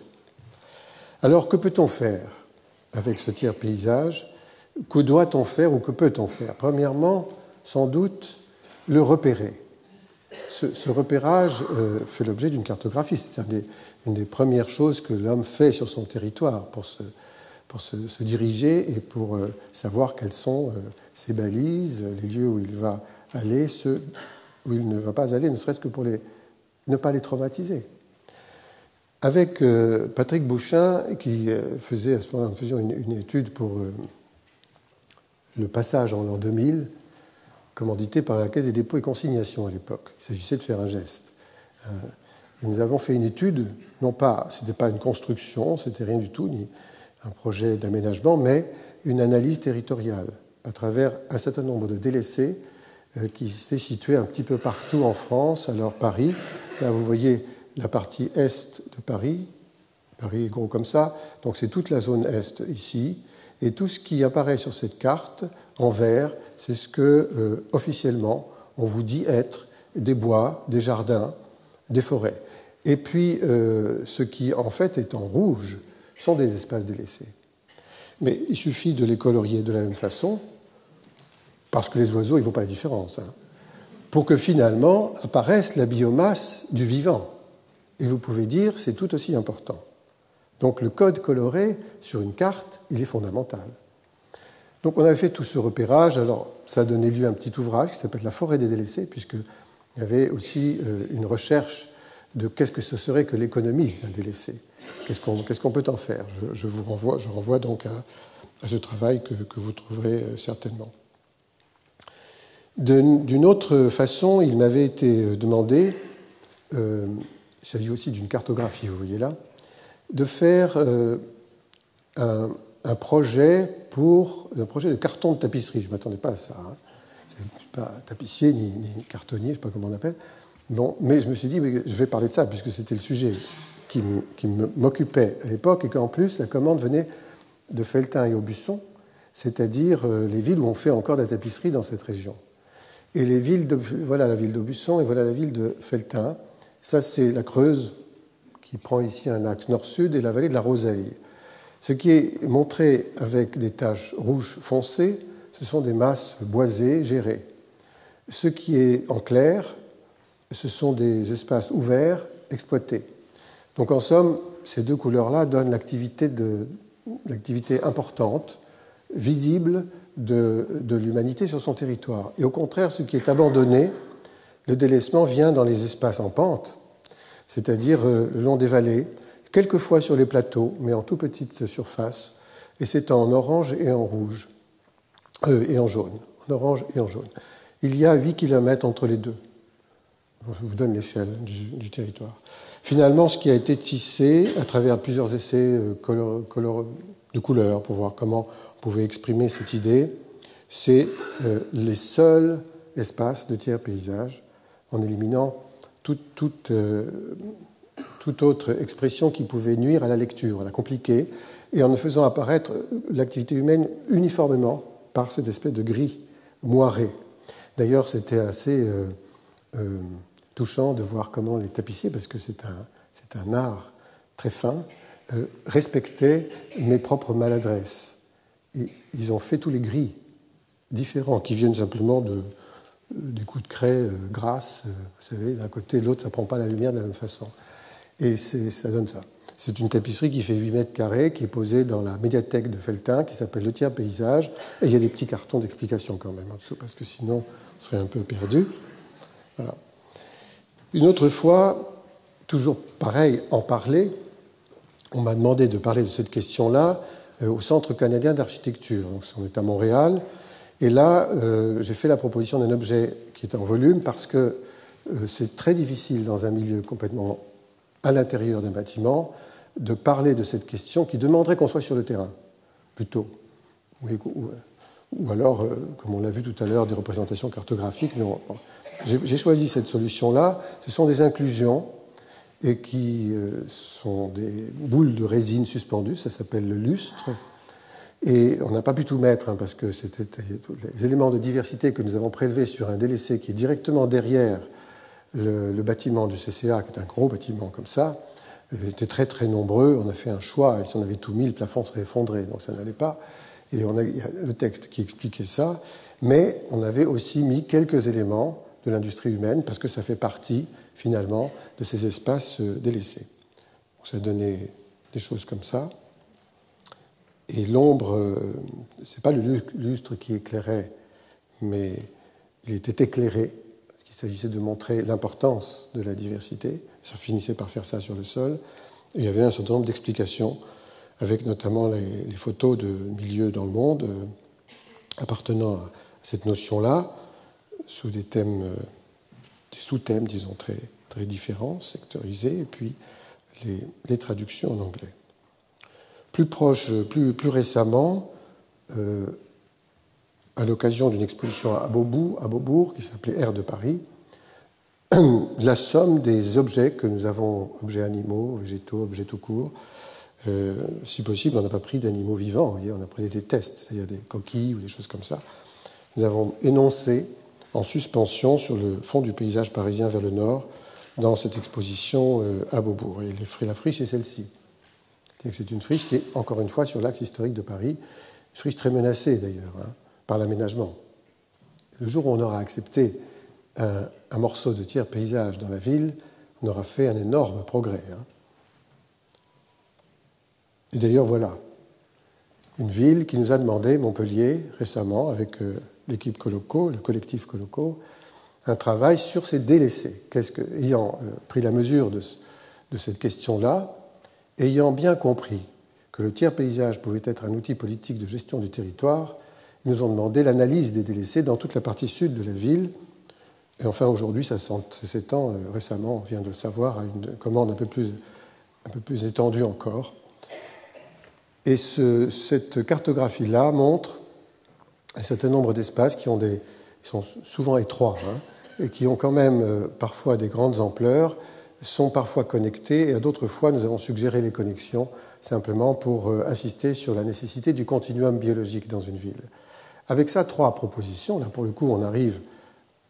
Alors que peut-on faire avec ce tiers paysage Que doit-on faire ou que peut-on faire? Premièrement, sans doute, le repérer. Ce, repérage euh, fait l'objet d'une cartographie. C'est un des, une des premières choses que l'homme fait sur son territoire pour se, pour se, diriger et pour euh, savoir quelles sont euh, ses balises, les lieux où il va aller, ceux où il ne va pas aller, ne serait-ce que pour ne pas les traumatiser. Avec Patrick Bouchin, qui faisait à ce moment-là, une, étude pour le passage en l'an 2000, commandité par la Caisse des dépôts et consignations à l'époque. Il s'agissait de faire un geste. Nous avons fait une étude, non pas, ce n'était pas une construction, c'était rien du tout, ni un projet d'aménagement, mais une analyse territoriale à travers un certain nombre de délaissés euh, qui étaient situés un petit peu partout en France. Alors Paris, là vous voyez la partie est de Paris, Paris est gros comme ça, donc c'est toute la zone est ici, et tout ce qui apparaît sur cette carte en vert, c'est ce que euh, officiellement on vous dit être des bois, des jardins, des forêts. Et puis, euh, ce qui en fait est en rouge sont des espaces délaissés. Mais il suffit de les colorier de la même façon, parce que les oiseaux, ils ne font pas la différence, hein, pour que finalement apparaisse la biomasse du vivant. Et vous pouvez dire, c'est tout aussi important. Donc le code coloré sur une carte, il est fondamental. Donc on avait fait tout ce repérage, alors ça a donné lieu à un petit ouvrage qui s'appelle La forêt des délaissés, puisqu'il y avait aussi euh, une recherche de qu'est-ce que ce serait que l'économie d'un délaissé. Qu'est-ce qu'on peut en faire? Je, vous renvoie, donc à, ce travail que, vous trouverez euh, certainement. D'une autre façon, il m'avait été euh, demandé, il s'agit aussi d'une cartographie, vous voyez là, de faire un, projet pour un projet de carton de tapisserie. Je ne m'attendais pas à ça. Je ne suis pas tapissier ni, ni cartonnier, je ne sais pas comment on appelle mais je me suis dit, je vais parler de ça, puisque c'était le sujet qui m'occupait à l'époque, et qu'en plus, la commande venait de Feltin et Aubusson, c'est-à-dire euh, les villes où on fait encore de la tapisserie dans cette région. Et les villes voilà la ville d'Aubusson et voilà la ville de Feltin. Ça, c'est la Creuse, qui prend ici un axe nord-sud, et la vallée de la Roseille. Ce qui est montré avec des taches rouges foncées, ce sont des masses boisées, gérées. Ce qui est en clair, ce sont des espaces ouverts, exploités. Donc en somme, ces deux couleurs-là donnent l'activité, importante, visible de l'humanité sur son territoire. Et au contraire, ce qui est abandonné, le délaissement vient dans les espaces en pente, c'est-à-dire euh, le long des vallées, quelquefois sur les plateaux, mais en tout petite surface, et c'est en orange et en rouge, euh, et en jaune, en orange et en jaune. Il y a 8 km entre les deux. Je vous donne l'échelle du, territoire. Finalement, ce qui a été tissé à travers plusieurs essais euh, de couleurs pour voir comment on pouvait exprimer cette idée, c'est les seuls espaces de tiers paysage en éliminant toute, toute, autre expression qui pouvait nuire à la lecture, à la compliquer, et en ne faisant apparaître l'activité humaine uniformément par cette espèce de gris moiré. D'ailleurs, c'était assez euh, euh, touchant de voir comment les tapissiers, parce que c'est un, art très fin, euh, respectaient mes propres maladresses. Ils ont fait tous les gris différents qui viennent simplement de, des coups de craie grasses. vous savez, d'un côté, l'autre, ça ne prend pas la lumière de la même façon. Et ça donne ça. C'est une tapisserie qui fait 8 mètres carrés, qui est posée dans la médiathèque de Feltin, qui s'appelle Le Tiers Paysage. Et il y a des petits cartons d'explication quand même en dessous, parce que sinon, on serait un peu perdu. Voilà. Une autre fois, toujours pareil, en parler, on m'a demandé de parler de cette question-là euh, au Centre canadien d'architecture. Donc, on est à Montréal. Et là, euh, j'ai fait la proposition d'un objet qui est en volume parce que euh, c'est très difficile dans un milieu complètement à l'intérieur d'un bâtiment de parler de cette question qui demanderait qu'on soit sur le terrain, plutôt. Ou, alors, euh, comme on l'a vu tout à l'heure, des représentations cartographiques. J'ai choisi cette solution-là. Ce sont des inclusions et qui sont des boules de résine suspendues. Ça s'appelle le lustre. Et on n'a pas pu tout mettre hein, parce que c'était les éléments de diversité que nous avons prélevés sur un délaissé qui est directement derrière le, bâtiment du CCA, qui est un gros bâtiment comme ça, était très très nombreux. On a fait un choix, et si on avait tout mis, le plafond serait effondré, donc ça n'allait pas. Et on a, le texte qui expliquait ça, mais on avait aussi mis quelques éléments de l'industrie humaine, parce que ça fait partie, finalement, de ces espaces euh, délaissés. ça donnait des choses comme ça. Et l'ombre, euh, ce n'est pas le lustre qui éclairait, mais il était éclairé il s'agissait de montrer l'importance de la diversité. Ça finissait par faire ça sur le sol. Et il y avait un certain nombre d'explications, avec notamment les, photos de milieux dans le monde euh, appartenant à cette notion-là, sous des thèmes, euh, des sous-thèmes, disons, très, très différents, sectorisés, et puis les, traductions en anglais. Plus proche, plus, récemment, euh, à l'occasion d'une exposition à Beaubourg, à Beaubourg qui s'appelait Air de Paris, la somme des objets que nous avons, objets animaux, végétaux, objets tout court. Euh, si possible, on n'a pas pris d'animaux vivants, on a pris des tests, c'est-à-dire des coquilles ou des choses comme ça. Nous avons énoncé en suspension sur le fond du paysage parisien vers le nord dans cette exposition euh, à Beaubourg. Et la friche est celle-ci. C'est une friche qui est, encore une fois, sur l'axe historique de Paris, une friche très menacée d'ailleurs hein, par l'aménagement. Le jour où on aura accepté un, morceau de tiers paysage dans la ville, on aura fait un énorme progrès. Hein. Et d'ailleurs, voilà, une ville qui nous a demandé, Montpellier, récemment, avec euh, l'équipe Coloco, le collectif Coloco, un travail sur ces délaissés. Ayant euh, pris la mesure de cette question-là, ayant bien compris que le tiers paysage pouvait être un outil politique de gestion du territoire, ils nous ont demandé l'analyse des délaissés dans toute la partie sud de la ville, et enfin, aujourd'hui, ça s'étend euh, récemment, on vient de savoir, à une commande un peu plus, étendue encore. Et cette cartographie-là montre un certain nombre d'espaces qui, sont souvent étroits hein, et qui ont quand même euh, parfois des grandes ampleurs, sont parfois connectés, et à d'autres fois, nous avons suggéré les connexions simplement pour euh, insister sur la nécessité du continuum biologique dans une ville. Avec ça, trois propositions. Là, pour le coup, on arrive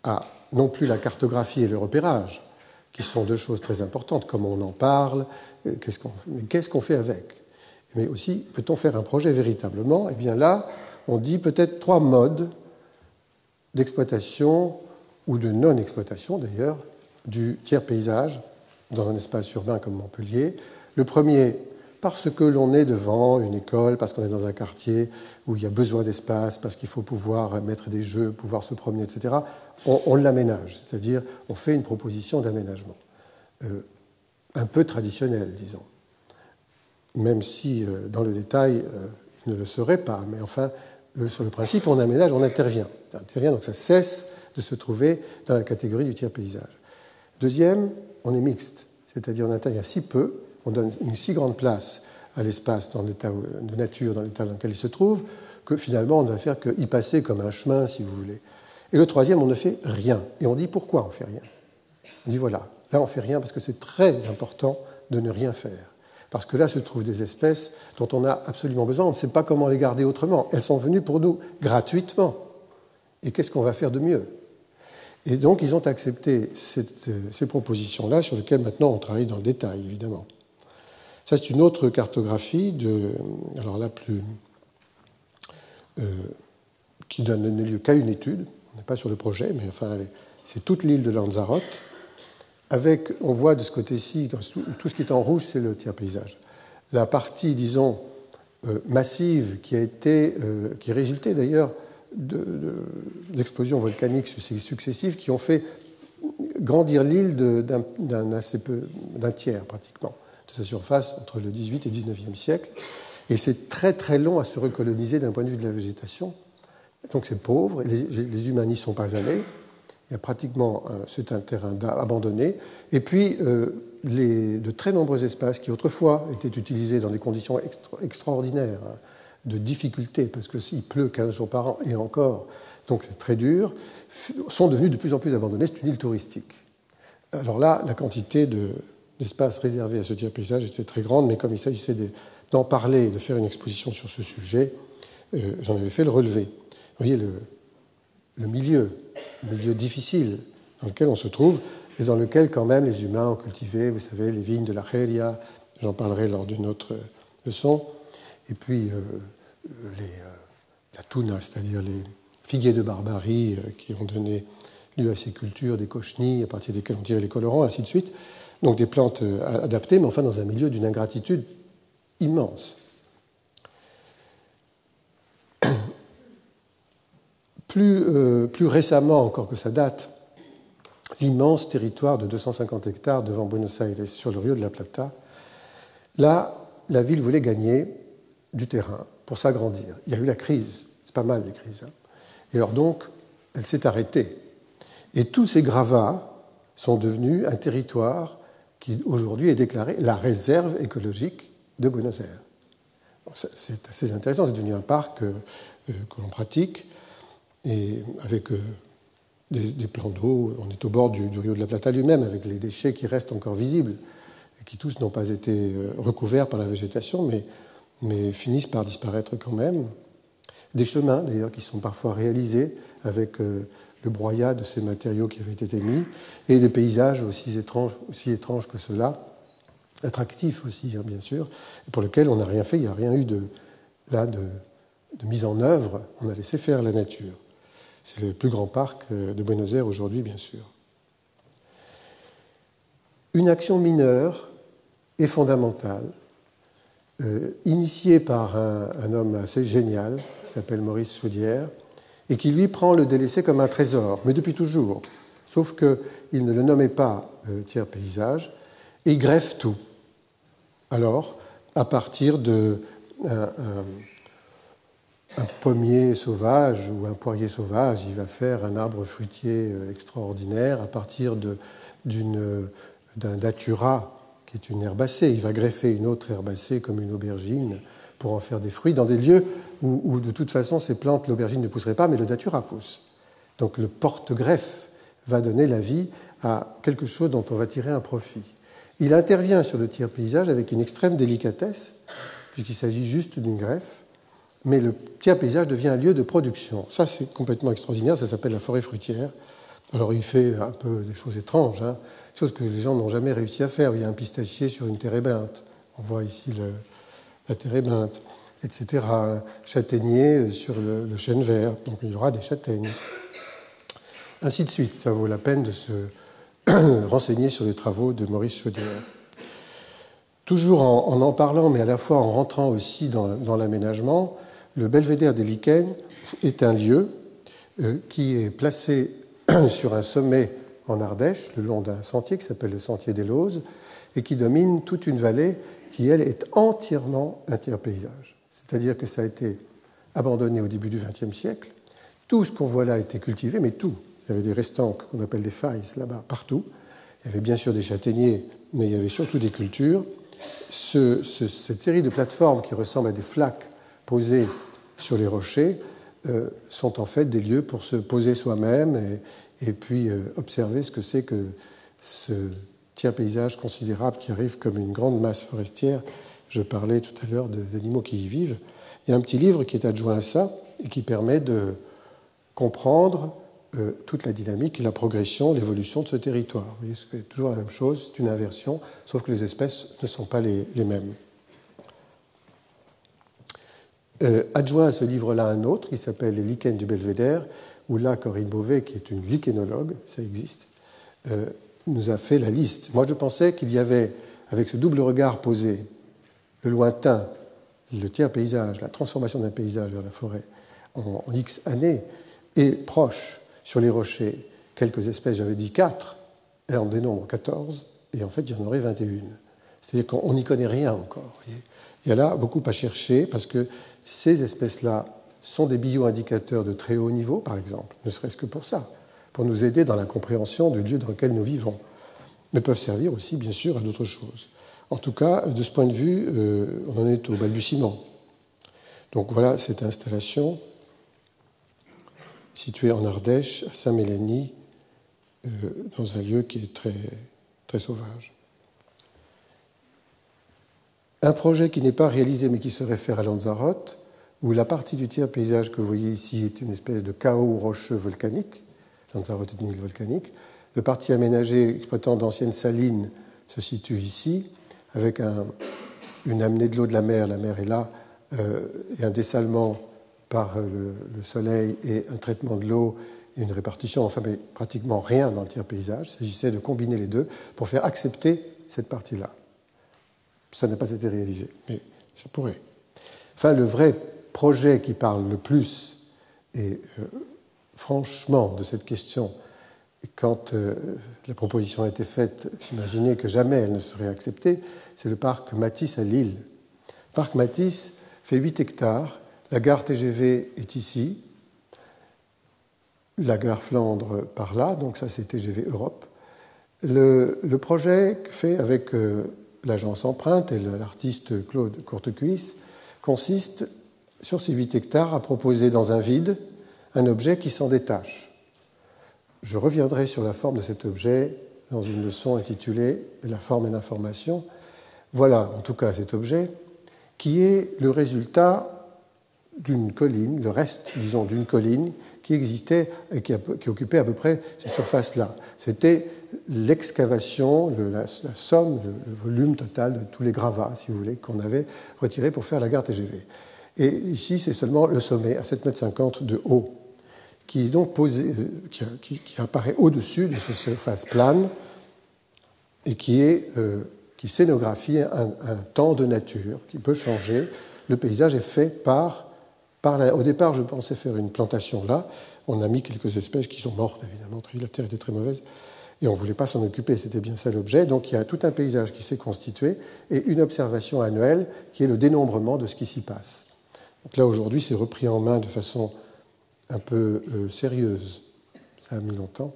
à non plus la cartographie et le repérage, qui sont deux choses très importantes, comment on en parle, euh, qu'est-ce qu'on fait avec? Mais aussi, peut-on faire un projet véritablement? Eh bien là, on dit peut-être trois modes d'exploitation ou de non-exploitation d'ailleurs du tiers paysage dans un espace urbain comme Montpellier. Le premier, parce que l'on est devant une école, parce qu'on est dans un quartier où il y a besoin d'espace, parce qu'il faut pouvoir mettre des jeux, pouvoir se promener, etc., on, l'aménage, c'est-à-dire on fait une proposition d'aménagement. Euh, un peu traditionnelle, disons. Même si, euh, dans le détail, euh, il ne le serait pas. Mais enfin, sur le principe, on aménage, on intervient. On intervient, donc ça cesse de se trouver dans la catégorie du tiers paysage. Deuxième, on est mixte, c'est-à-dire on intervient si peu, on donne une si grande place à l'espace dans l'état de nature dans l'état dans lequel il se trouve, que finalement on ne va faire qu'y passer comme un chemin, si vous voulez. Et le troisième, on ne fait rien. Et on dit pourquoi on ne fait rien? On dit voilà, là on ne fait rien parce que c'est très important de ne rien faire. Parce que là se trouvent des espèces dont on a absolument besoin, on ne sait pas comment les garder autrement. Elles sont venues pour nous gratuitement. Et qu'est-ce qu'on va faire de mieux? Et donc ils ont accepté ces propositions-là sur lesquelles maintenant on travaille dans le détail, évidemment. Ça, c'est une autre cartographie, de, alors là, plus, euh, qui donne lieu qu'à une étude. On n'est pas sur le projet, mais enfin, c'est toute l'île de Lanzarote. Avec, on voit de ce côté-ci, tout ce qui est en rouge, c'est le tiers paysage. La partie, disons, euh, massive qui a été, euh, qui résultait d'ailleurs d'explosions volcaniques successives qui ont fait grandir l'île d'un tiers pratiquement de sa surface entre le 18 et 19e siècle. Et c'est très très long à se recoloniser d'un point de vue de la végétation. Donc c'est pauvre, les, les, humains n'y sont pas allés. Il y a pratiquement, c'est un terrain abandonné. Et puis, euh, les, de très nombreux espaces qui autrefois étaient utilisés dans des conditions extraordinaires, hein, de difficulté, parce que s'il pleut 15 jours par an et encore, donc c'est très dur, sont devenus de plus en plus abandonnés. C'est une île touristique. Alors là, la quantité de, l'espace réservé à ce type de paysage était très grande, mais comme il s'agissait d'en parler, de faire une exposition sur ce sujet, euh, j'en avais fait le relevé. Vous voyez le, milieu, le milieu difficile dans lequel on se trouve, et dans lequel quand même les humains ont cultivé, vous savez, les vignes de la Cheria, j'en parlerai lors d'une autre leçon, et puis euh, les, euh, la tuna, c'est-à-dire les figuiers de barbarie qui ont donné lieu à ces cultures, des cochenilles, à partir desquelles on tirait les colorants, ainsi de suite. Donc des plantes euh, adaptées, mais enfin dans un milieu d'une ingratitude immense. Euh, plus, récemment encore que ça date, l'immense territoire de 250 hectares devant Buenos Aires sur le Rio de la Plata, là, la ville voulait gagner du terrain pour s'agrandir. Il y a eu la crise, c'est pas mal les crises. Hein. Et alors donc, elle s'est arrêtée. Et tous ces gravats sont devenus un territoire qui aujourd'hui est déclarée la réserve écologique de Buenos Aires. C'est assez intéressant, c'est devenu un parc euh, euh, que l'on pratique, et avec euh, des, plans d'eau, on est au bord du, Rio de la Plata lui-même, avec les déchets qui restent encore visibles, et qui tous n'ont pas été recouverts par la végétation, mais, mais finissent par disparaître quand même. Des chemins, d'ailleurs, qui sont parfois réalisés avec le broyat de ces matériaux qui avaient été mis, et des paysages aussi étranges, que cela, attractifs aussi, hein, bien sûr, pour lesquels on n'a rien fait, il n'y a rien eu de, là de, mise en œuvre, on a laissé faire la nature. C'est le plus grand parc euh, de Buenos Aires aujourd'hui, bien sûr. Une action mineure et fondamentale, euh, initiée par un, homme assez génial, qui s'appelle Maurice Soudière, et qui lui prend le délaissé comme un trésor, mais depuis toujours. Sauf qu'il ne le nommait pas euh, tiers paysage, et greffe tout. Alors, à partir de pommier sauvage ou un poirier sauvage, il va faire un arbre fruitier euh, extraordinaire à partir d'un datura, qui est une herbacée. Il va greffer une autre herbacée comme une aubergine pour en faire des fruits dans des lieux où, de toute façon ces plantes, l'aubergine ne pousserait pas, mais le datura pousse. Donc le porte-greffe va donner la vie à quelque chose dont on va tirer un profit. Il intervient sur le tiers paysage avec une extrême délicatesse, puisqu'il s'agit juste d'une greffe, mais le tiers paysage devient un lieu de production. Ça, c'est complètement extraordinaire, ça s'appelle la forêt fruitière. Alors il fait un peu des choses étranges, hein, des choses que les gens n'ont jamais réussi à faire. Il y a un pistachier sur une térébinthe. On voit ici le, la térébinthe, etc. Un châtaignier sur le, chêne vert, donc il y aura des châtaignes. Ainsi de suite, ça vaut la peine de se renseigner sur les travaux de Maurice Chaudière. Toujours en, en, parlant, mais à la fois en rentrant aussi dans, l'aménagement, le belvédère des lichens est un lieu euh, qui est placé sur un sommet en Ardèche, le long d'un sentier qui s'appelle le sentier des Lozes, et qui domine toute une vallée qui, elle, est entièrement un tiers-paysage. C'est-à-dire que ça a été abandonné au début du XXe siècle. Tout ce qu'on voit là a été cultivé, mais tout. Il y avait des restants qu'on appelle des failles là-bas, partout. Il y avait bien sûr des châtaigniers, mais il y avait surtout des cultures. cette série de plateformes qui ressemblent à des flaques posées sur les rochers euh, sont en fait des lieux pour se poser soi-même et, puis euh, observer ce que c'est que ce tiers paysage considérable qui arrive comme une grande masse forestière. Je parlais tout à l'heure d'animaux qui y vivent. Il y a un petit livre qui est adjoint à ça et qui permet de comprendre euh, toute la dynamique la progression, l'évolution de ce territoire. C'est toujours la même chose, c'est une inversion, sauf que les espèces ne sont pas les, mêmes. Euh, adjoint à ce livre-là un autre qui s'appelle Les lichens du belvédère, où là, Corinne Beauvais, qui est une lichénologue, ça existe, euh, nous a fait la liste. Moi, je pensais qu'il y avait, avec ce double regard posé, le lointain, le tiers paysage, la transformation d'un paysage vers la forêt en, en X années, et proche, sur les rochers quelques espèces, j'avais dit 4, et en dénombre 14, et en fait il y en aurait 21. C'est-à-dire qu'on n'y connaît rien encore. il y a là beaucoup à chercher parce que ces espèces-là sont des bioindicateurs de très haut niveau, par exemple, ne serait-ce que pour ça, pour nous aider dans la compréhension du lieu dans lequel nous vivons, mais peuvent servir aussi, bien sûr, à d'autres choses. En tout cas, de ce point de vue, euh, on en est au balbutiement. Donc voilà cette installation situé en Ardèche, à Saint-Mélanie, euh, dans un lieu qui est très, très sauvage. Un projet qui n'est pas réalisé mais qui se réfère à Lanzarote, où la partie du tiers paysage que vous voyez ici est une espèce de chaos rocheux volcanique. Lanzarote est une île volcanique. Le parti aménagé exploitant d'anciennes salines se situe ici, avec une amenée de l'eau de la mer, la mer est là, euh, et un dessalement par le, soleil et un traitement de l'eau et une répartition, enfin, mais pratiquement rien dans le tiers paysage. Il s'agissait de combiner les deux pour faire accepter cette partie-là. Ça n'a pas été réalisé, mais ça pourrait. Enfin, le vrai projet qui parle le plus, et euh, franchement, de cette question, quand euh, la proposition a été faite, j'imaginais que jamais elle ne serait acceptée, c'est le parc Matisse à Lille. Le parc Matisse fait 8 hectares la gare TGV est ici, la gare Flandre par là, donc ça c'est TGV Europe. Le, projet fait avec euh, l'agence Empreinte et l'artiste Claude Courtecuisse consiste sur ces 8 hectares à proposer dans un vide un objet qui s'en détache. Je reviendrai sur la forme de cet objet dans une leçon intitulée La forme et l'information. Voilà en tout cas cet objet qui est le résultat d'une colline, le reste, disons, d'une colline qui existait et qui, occupait à peu près cette surface-là. C'était l'excavation, la, somme, le, volume total de tous les gravats, si vous voulez, qu'on avait retirés pour faire la gare TGV. Et ici, c'est seulement le sommet à 7,50 m de haut, qui, donc euh, apparaît au-dessus de cette surface plane et qui, est, euh, qui scénographie un, un temps de nature qui peut changer. Le paysage est fait par au départ, je pensais faire une plantation là. On a mis quelques espèces qui sont mortes, évidemment. La terre était très mauvaise. Et on ne voulait pas s'en occuper, c'était bien ça l'objet. Donc il y a tout un paysage qui s'est constitué et une observation annuelle qui est le dénombrement de ce qui s'y passe. Donc là, aujourd'hui, c'est repris en main de façon un peu euh, sérieuse. Ça a mis longtemps.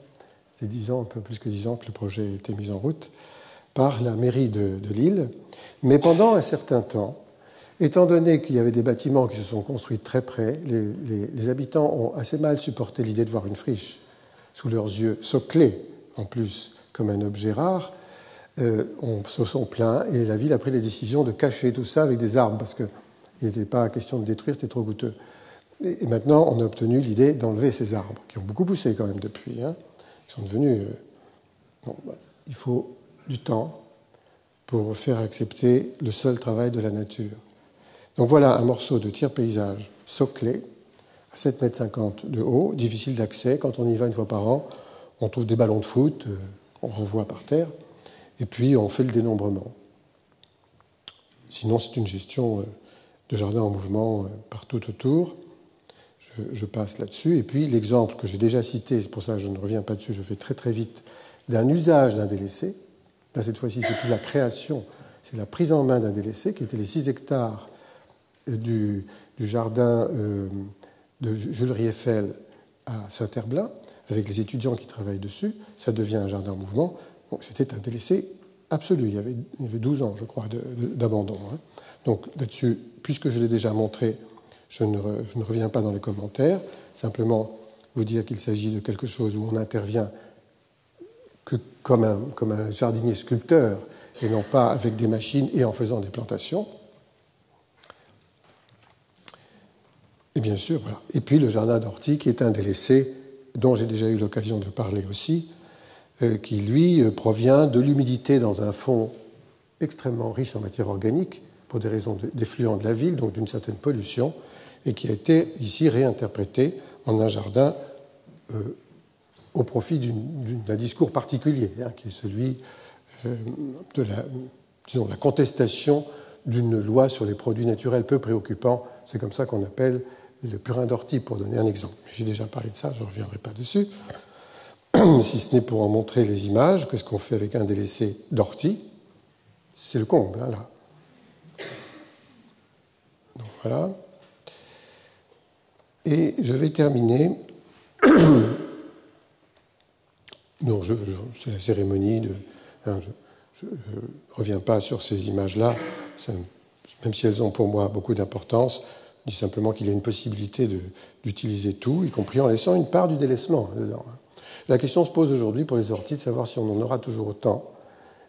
C'est dix ans, un peu plus que dix ans que le projet a été mis en route par la mairie de, Lille. Mais pendant un certain temps, Étant donné qu'il y avait des bâtiments qui se sont construits très près, les, habitants ont assez mal supporté l'idée de voir une friche sous leurs yeux, soclée en plus comme un objet rare. Euh, on se sont plaints et la ville a pris la décision de cacher tout ça avec des arbres parce qu'il n'était pas question de détruire, c'était trop coûteux. Et, maintenant, on a obtenu l'idée d'enlever ces arbres, qui ont beaucoup poussé quand même depuis. Hein. Ils sont devenus. Euh, bah, il faut du temps pour faire accepter le seul travail de la nature. Donc voilà un morceau de tiers-paysage soclé, à 7,50 m de haut, difficile d'accès. Quand on y va une fois par an, on trouve des ballons de foot, euh, on renvoie par terre, et puis on fait le dénombrement. sinon, c'est une gestion de jardin en mouvement partout autour. Je, passe là-dessus. Et puis l'exemple que j'ai déjà cité, c'est pour ça que je ne reviens pas dessus, je fais très très vite, d'un usage d'un délaissé. Là, cette fois-ci, c'est plus la création, c'est la prise en main d'un délaissé, qui était les 6 hectares du, du jardin de Jules Rieffel à Saint-Herblain, avec les étudiants qui travaillent dessus. Ça devient un jardin en mouvement. Donc c'était un délaissé absolu. Il y avait, il y avait 12 ans, je crois, d'abandon. Hein. Donc là-dessus, puisque je l'ai déjà montré, je ne, reviens pas dans les commentaires. Simplement vous dire qu'il s'agit de quelque chose où on intervient que comme un, comme un jardinier sculpteur et non pas avec des machines et en faisant des plantations. Et bien sûr, voilà. Et puis le jardin d'ortie, qui est un délaissé dont j'ai déjà eu l'occasion de parler aussi, euh, qui lui euh, provient de l'humidité dans un fond extrêmement riche en matière organique, pour des raisons d'effluent de la ville, donc d'une certaine pollution, et qui a été ici réinterprété en un jardin euh, au profit d'un discours particulier, hein, qui est celui de la, la contestation d'une loi sur les produits naturels peu préoccupants. C'est comme ça qu'on appelle le purin d'ortie, pour donner un exemple. J'ai déjà parlé de ça, je ne reviendrai pas dessus. si ce n'est pour en montrer les images, qu'est-ce qu'on fait avec un délaissé d'ortie? C'est le comble, hein, là. Donc voilà. Et je vais terminer. non, c'est la cérémonie. Hein, je ne reviens pas sur ces images-là, même si elles ont pour moi beaucoup d'importance. Dis simplement qu'il y a une possibilité d'utiliser tout, y compris en laissant une part du délaissement dedans. La question se pose aujourd'hui pour les orties de savoir si on en aura toujours autant,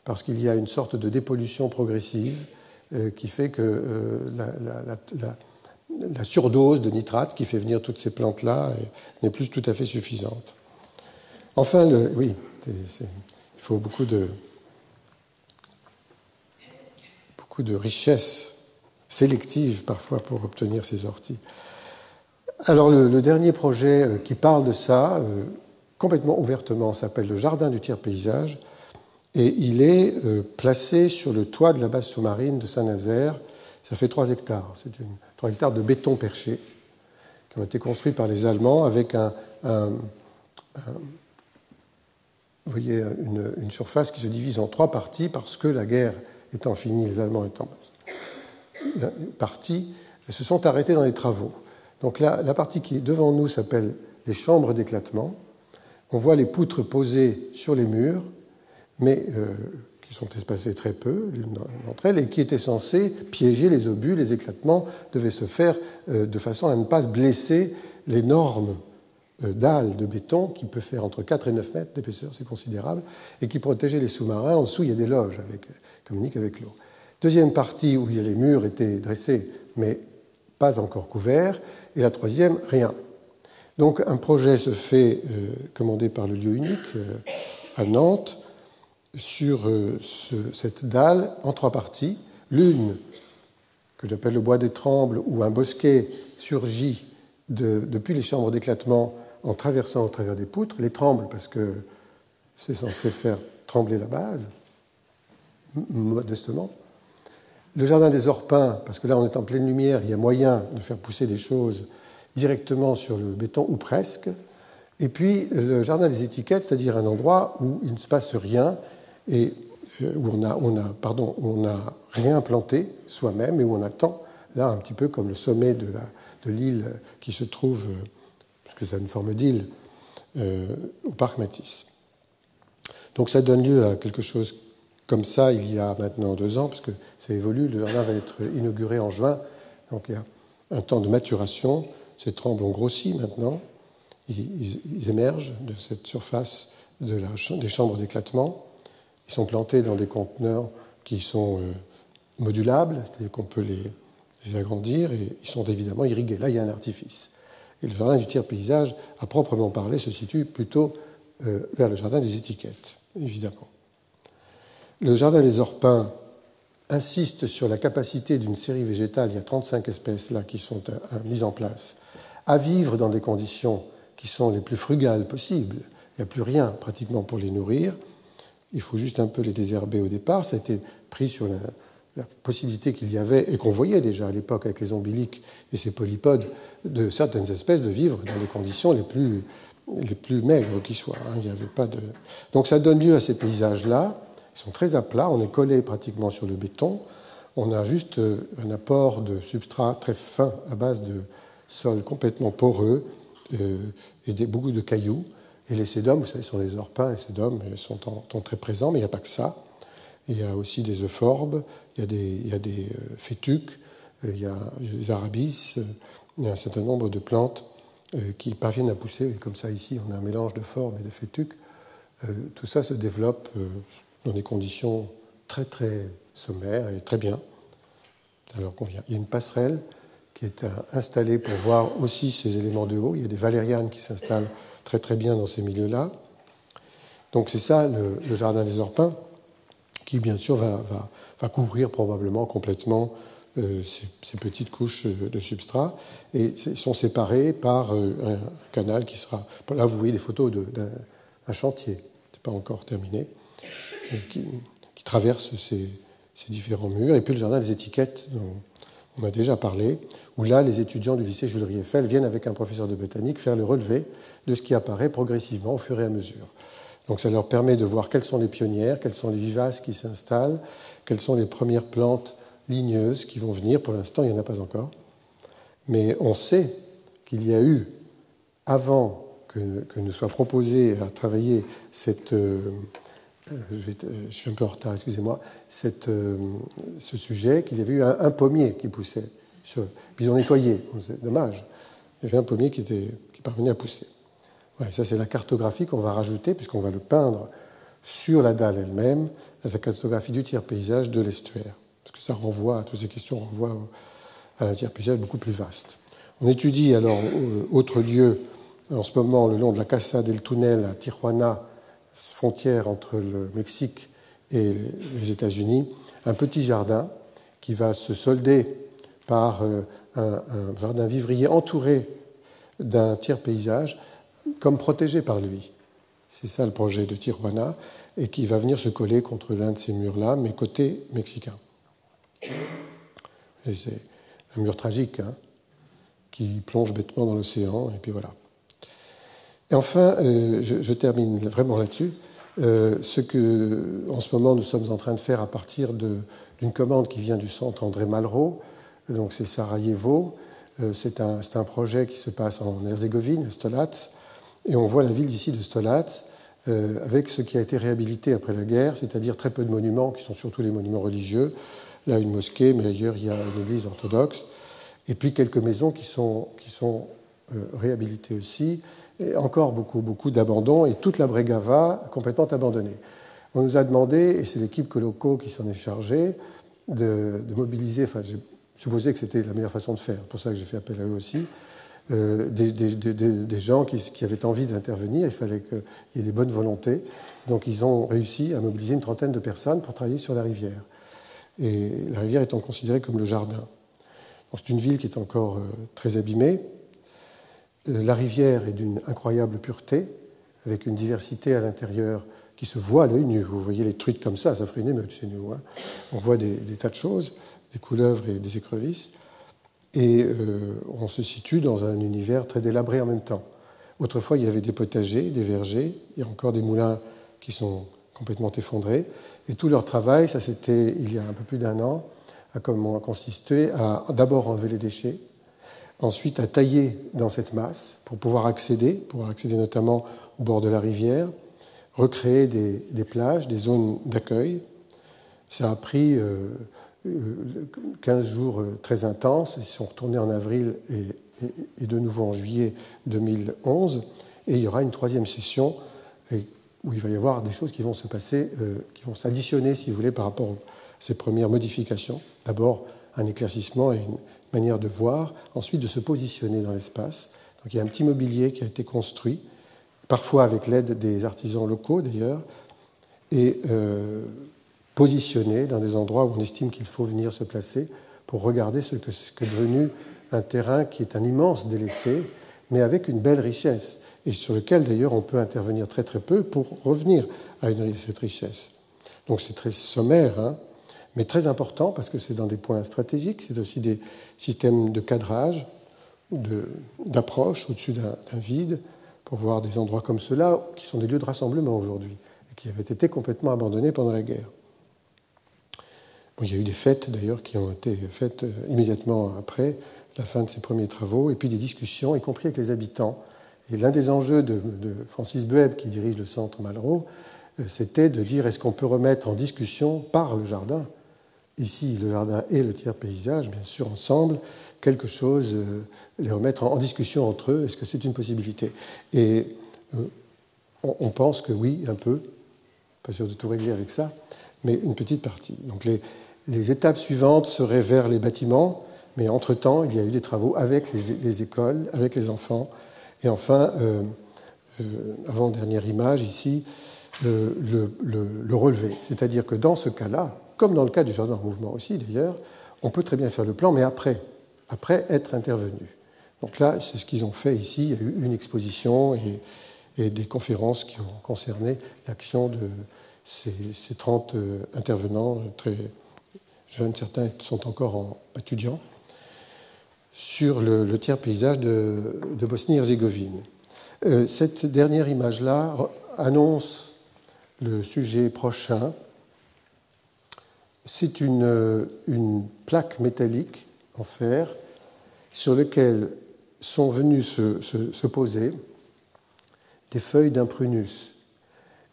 parce qu'il y a une sorte de dépollution progressive euh, qui fait que euh, la, surdose de nitrate qui fait venir toutes ces plantes-là n'est plus tout à fait suffisante. Enfin, oui, il faut beaucoup de, beaucoup de richesse sélective parfois pour obtenir ces orties. Alors le, dernier projet euh, qui parle de ça, euh, complètement ouvertement, s'appelle le Jardin du tiers-paysage, et il est euh, placé sur le toit de la base sous-marine de Saint-Nazaire. Ça fait 3 hectares, c'est 3 hectares de béton perché qui ont été construits par les Allemands avec une, surface qui se divise en trois parties parce que la guerre étant finie, les Allemands étant partie se sont arrêtés dans les travaux. Donc là, la partie qui est devant nous s'appelle les chambres d'éclatement. On voit les poutres posées sur les murs, mais euh, qui sont espacées très peu d'entre elles, et qui étaient censées piéger les obus. Les éclatements devaient se faire euh, de façon à ne pas blesser l'énorme euh, dalle de béton qui peut faire entre 4 et 9 mètres d'épaisseur, c'est considérable, et qui protégeait les sous-marins. En dessous, il y a des loges avec, communiquent avec l'eau. Deuxième partie où les murs étaient dressés mais pas encore couverts. Et la troisième, rien. Donc un projet se fait, euh, commandé par le lieu unique euh, à Nantes, sur euh, cette dalle en trois parties. L'une, que j'appelle le bois des trembles, où un bosquet surgit depuis les chambres d'éclatement en traversant au travers des poutres. Les trembles parce que c'est censé faire trembler la base, modestement. Le jardin des Orpins, parce que là on est en pleine lumière, il y a moyen de faire pousser des choses directement sur le béton ou presque. Et puis le jardin des étiquettes, c'est-à-dire un endroit où il ne se passe rien et euh, où on a, on n'a rien planté soi-même et où on attend, là un petit peu comme le sommet de, l'île qui se trouve, euh, parce que c'est une forme d'île, euh, au parc Matisse. Donc ça donne lieu à quelque chose comme ça il y a maintenant deux ans, parce que ça évolue. Le jardin va être inauguré en juin, donc il y a un temps de maturation. Ces trembles ont grossi maintenant. Ils, émergent de cette surface des chambres d'éclatement. Ils sont plantés dans des conteneurs qui sont euh, modulables, c'est-à-dire qu'on peut les, les, agrandir, et ils sont évidemment irrigués. Là, il y a un artifice. Et le jardin du tiers-paysage, à proprement parler, se situe plutôt euh, vers le jardin des étiquettes, évidemment. Le jardin des Orpins insiste sur la capacité d'une série végétale, il y a 35 espèces là qui sont euh, euh, mises en place, à vivre dans des conditions qui sont les plus frugales possibles. Il n'y a plus rien pratiquement pour les nourrir. Il faut juste un peu les désherber au départ. Ça a été pris sur la possibilité qu'il y avait, et qu'on voyait déjà à l'époque avec les ombiliques et ces polypodes, de certaines espèces de vivre dans les conditions les plus, les plus maigres qui soient. Hein. Il n'y avait pas de... Donc ça donne lieu à ces paysages-là. Ils sont très à plat, on est collé pratiquement sur le béton. On a juste euh, un apport de substrat très fin à base de sol complètement poreux euh, et des, beaucoup de cailloux. Et les sédums, vous savez, sont des orpins, les sédums sont, très présents, mais il n'y a pas que ça. Il y a aussi des euphorbes, il y a des, il y a des euh, fétuques, il y a des arabis, il y a un certain nombre de plantes qui parviennent à pousser. comme ça, ici, on a un mélange de forbes et de fétuques. Tout ça se développe dans des conditions très, très sommaires et très bien. Alors qu'on vient. Il y a une passerelle qui est installée pour voir aussi ces éléments de haut. Il y a des valérianes qui s'installent très, très bien dans ces milieux-là. Donc, c'est ça le, jardin des Orpins qui bien sûr va, couvrir probablement complètement euh, ces, petites couches de substrat, et sont séparés par euh, un canal qui sera... Là, vous voyez des photos d'un chantier, c'est pas encore terminé, qui, traverse ces, ces, différents murs, et puis le jardin des étiquettes dont on a déjà parlé, où là, les étudiants du lycée Jules Rieffel viennent avec un professeur de botanique faire le relevé de ce qui apparaît progressivement au fur et à mesure. Donc ça leur permet de voir quelles sont les pionnières, quelles sont les vivaces qui s'installent, quelles sont les premières plantes ligneuses qui vont venir. Pour l'instant, il n'y en a pas encore. Mais on sait qu'il y a eu, avant que, nous soit proposé à travailler cette... Euh, je, suis un peu en retard, excusez-moi, euh, ce sujet, qu'il y avait eu un, pommier qui poussait. Puis ils ont nettoyé, dommage. Il y avait un pommier qui, était, qui parvenait à pousser ça, c'est la cartographie qu'on va rajouter, puisqu'on va le peindre sur la dalle elle-même, la cartographie du tiers paysage de l'estuaire. Parce que ça renvoie, à toutes ces questions renvoient à un tiers paysage beaucoup plus vaste. On étudie alors autre lieu, en ce moment, le long de la Casa del Tunel à Tijuana, frontière entre le Mexique et les États-Unis, un petit jardin qui va se solder par euh, un, jardin vivrier entouré d'un tiers paysage comme protégé par lui. C'est ça le projet de Tijuana, et qui va venir se coller contre l'un de ces murs-là, mais côté mexicain. C'est un mur tragique, hein, qui plonge bêtement dans l'océan, et puis voilà. Et enfin, euh, je, termine vraiment là-dessus. Euh, ce que, en ce moment, nous sommes en train de faire à partir d'une commande qui vient du centre André Malraux, donc c'est Sarajevo. Euh, c'est un, projet qui se passe en Herzégovine, à Stolats, et on voit la ville d'ici de Stolatz euh, avec ce qui a été réhabilité après la guerre, c'est-à-dire très peu de monuments, qui sont surtout les monuments religieux. Là, une mosquée, mais ailleurs, il y a une église orthodoxe. Et puis quelques maisons qui sont, réhabilitées aussi. Et encore beaucoup, beaucoup d'abandon. Et toute la Bregava complètement abandonnée. On nous a demandé, et c'est l'équipe Coloco qui s'en est chargée, de, mobiliser, enfin, j'ai supposé que c'était la meilleure façon de faire, pour ça que j'ai fait appel à eux aussi, euh, des, gens qui, avaient envie d'intervenir. Il fallait qu'il y ait des bonnes volontés. Donc ils ont réussi à mobiliser une trentaine de personnes pour travailler sur la rivière. Et la rivière étant considérée comme le jardin. C'est une ville qui est encore euh, très abîmée. Euh, la rivière est d'une incroyable pureté, avec une diversité à l'intérieur qui se voit à l'œil nu. Vous voyez les truites comme ça, ça ferait une émeute chez nous. Hein. On voit des, tas de choses, des couleuvres et des écrevisses et euh, on se situe dans un univers très délabré en même temps. Autrefois, il y avait des potagers, des vergers, a encore des moulins qui sont complètement effondrés. Et tout leur travail, ça c'était il y a un peu plus d'un an, a consisté à d'abord enlever les déchets, ensuite à tailler dans cette masse pour pouvoir accéder, pour accéder notamment au bord de la rivière, recréer des, plages, des zones d'accueil. Ça a pris euh, 15 jours euh, très intenses. Ils sont retournés en avril et, de nouveau en juillet 2011. Et il y aura une troisième session où il va y avoir des choses qui vont se passer, euh, qui vont s'additionner, si vous voulez, par rapport à ces premières modifications. D'abord, un éclaircissement et une manière de voir, ensuite de se positionner dans l'espace. Donc il y a un petit mobilier qui a été construit, parfois avec l'aide des artisans locaux d'ailleurs, et euh, positionné dans des endroits où on estime qu'il faut venir se placer pour regarder ce que, est devenu un terrain qui est un immense délaissé, mais avec une belle richesse, et sur lequel d'ailleurs on peut intervenir très très peu pour revenir à une, cette richesse. Donc c'est très sommaire, hein, mais très important parce que c'est dans des points stratégiques, c'est aussi des systèmes de cadrage, d'approche au-dessus d'un vide, pour voir des endroits comme ceux-là, qui sont des lieux de rassemblement aujourd'hui, et qui avaient été complètement abandonnés pendant la guerre. il y a eu des fêtes d'ailleurs qui ont été faites euh, immédiatement après la fin de ces premiers travaux, et puis des discussions, y compris avec les habitants. Et l'un des enjeux de, Francis Bueb, qui dirige le centre Malraux, euh, c'était de dire est-ce qu'on peut remettre en discussion par le jardin, ici le jardin et le tiers paysage, bien sûr ensemble, quelque chose, euh, les remettre en discussion entre eux, est-ce que c'est une possibilité? Et euh, on, pense que oui, un peu, pas sûr de tout régler avec ça, mais une petite partie. Donc les, les étapes suivantes seraient vers les bâtiments, mais entre-temps, il y a eu des travaux avec les, écoles, avec les enfants. Et enfin, euh, avant-dernière image ici, le, le, relevé. C'est-à-dire que dans ce cas-là, comme dans le cas du jardin en mouvement aussi d'ailleurs, on peut très bien faire le plan, mais après, après être intervenu. Donc là, c'est ce qu'ils ont fait ici. Il y a eu une exposition et, des conférences qui ont concerné l'action de ces, 30 euh, intervenants très jeunes, certains sont encore en, étudiants, sur le, tiers paysage de, Bosnie-Herzégovine. Euh, cette dernière image-là annonce le sujet prochain. C'est une, une plaque métallique en fer sur lequel sont venus se, poser des feuilles d'un prunus.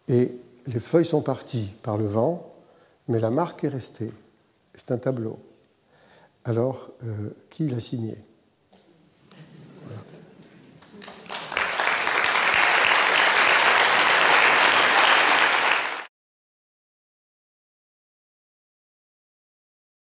Et les feuilles sont parties par le vent, mais la marque est restée. C'est un tableau. Alors, euh, qui l'a signé?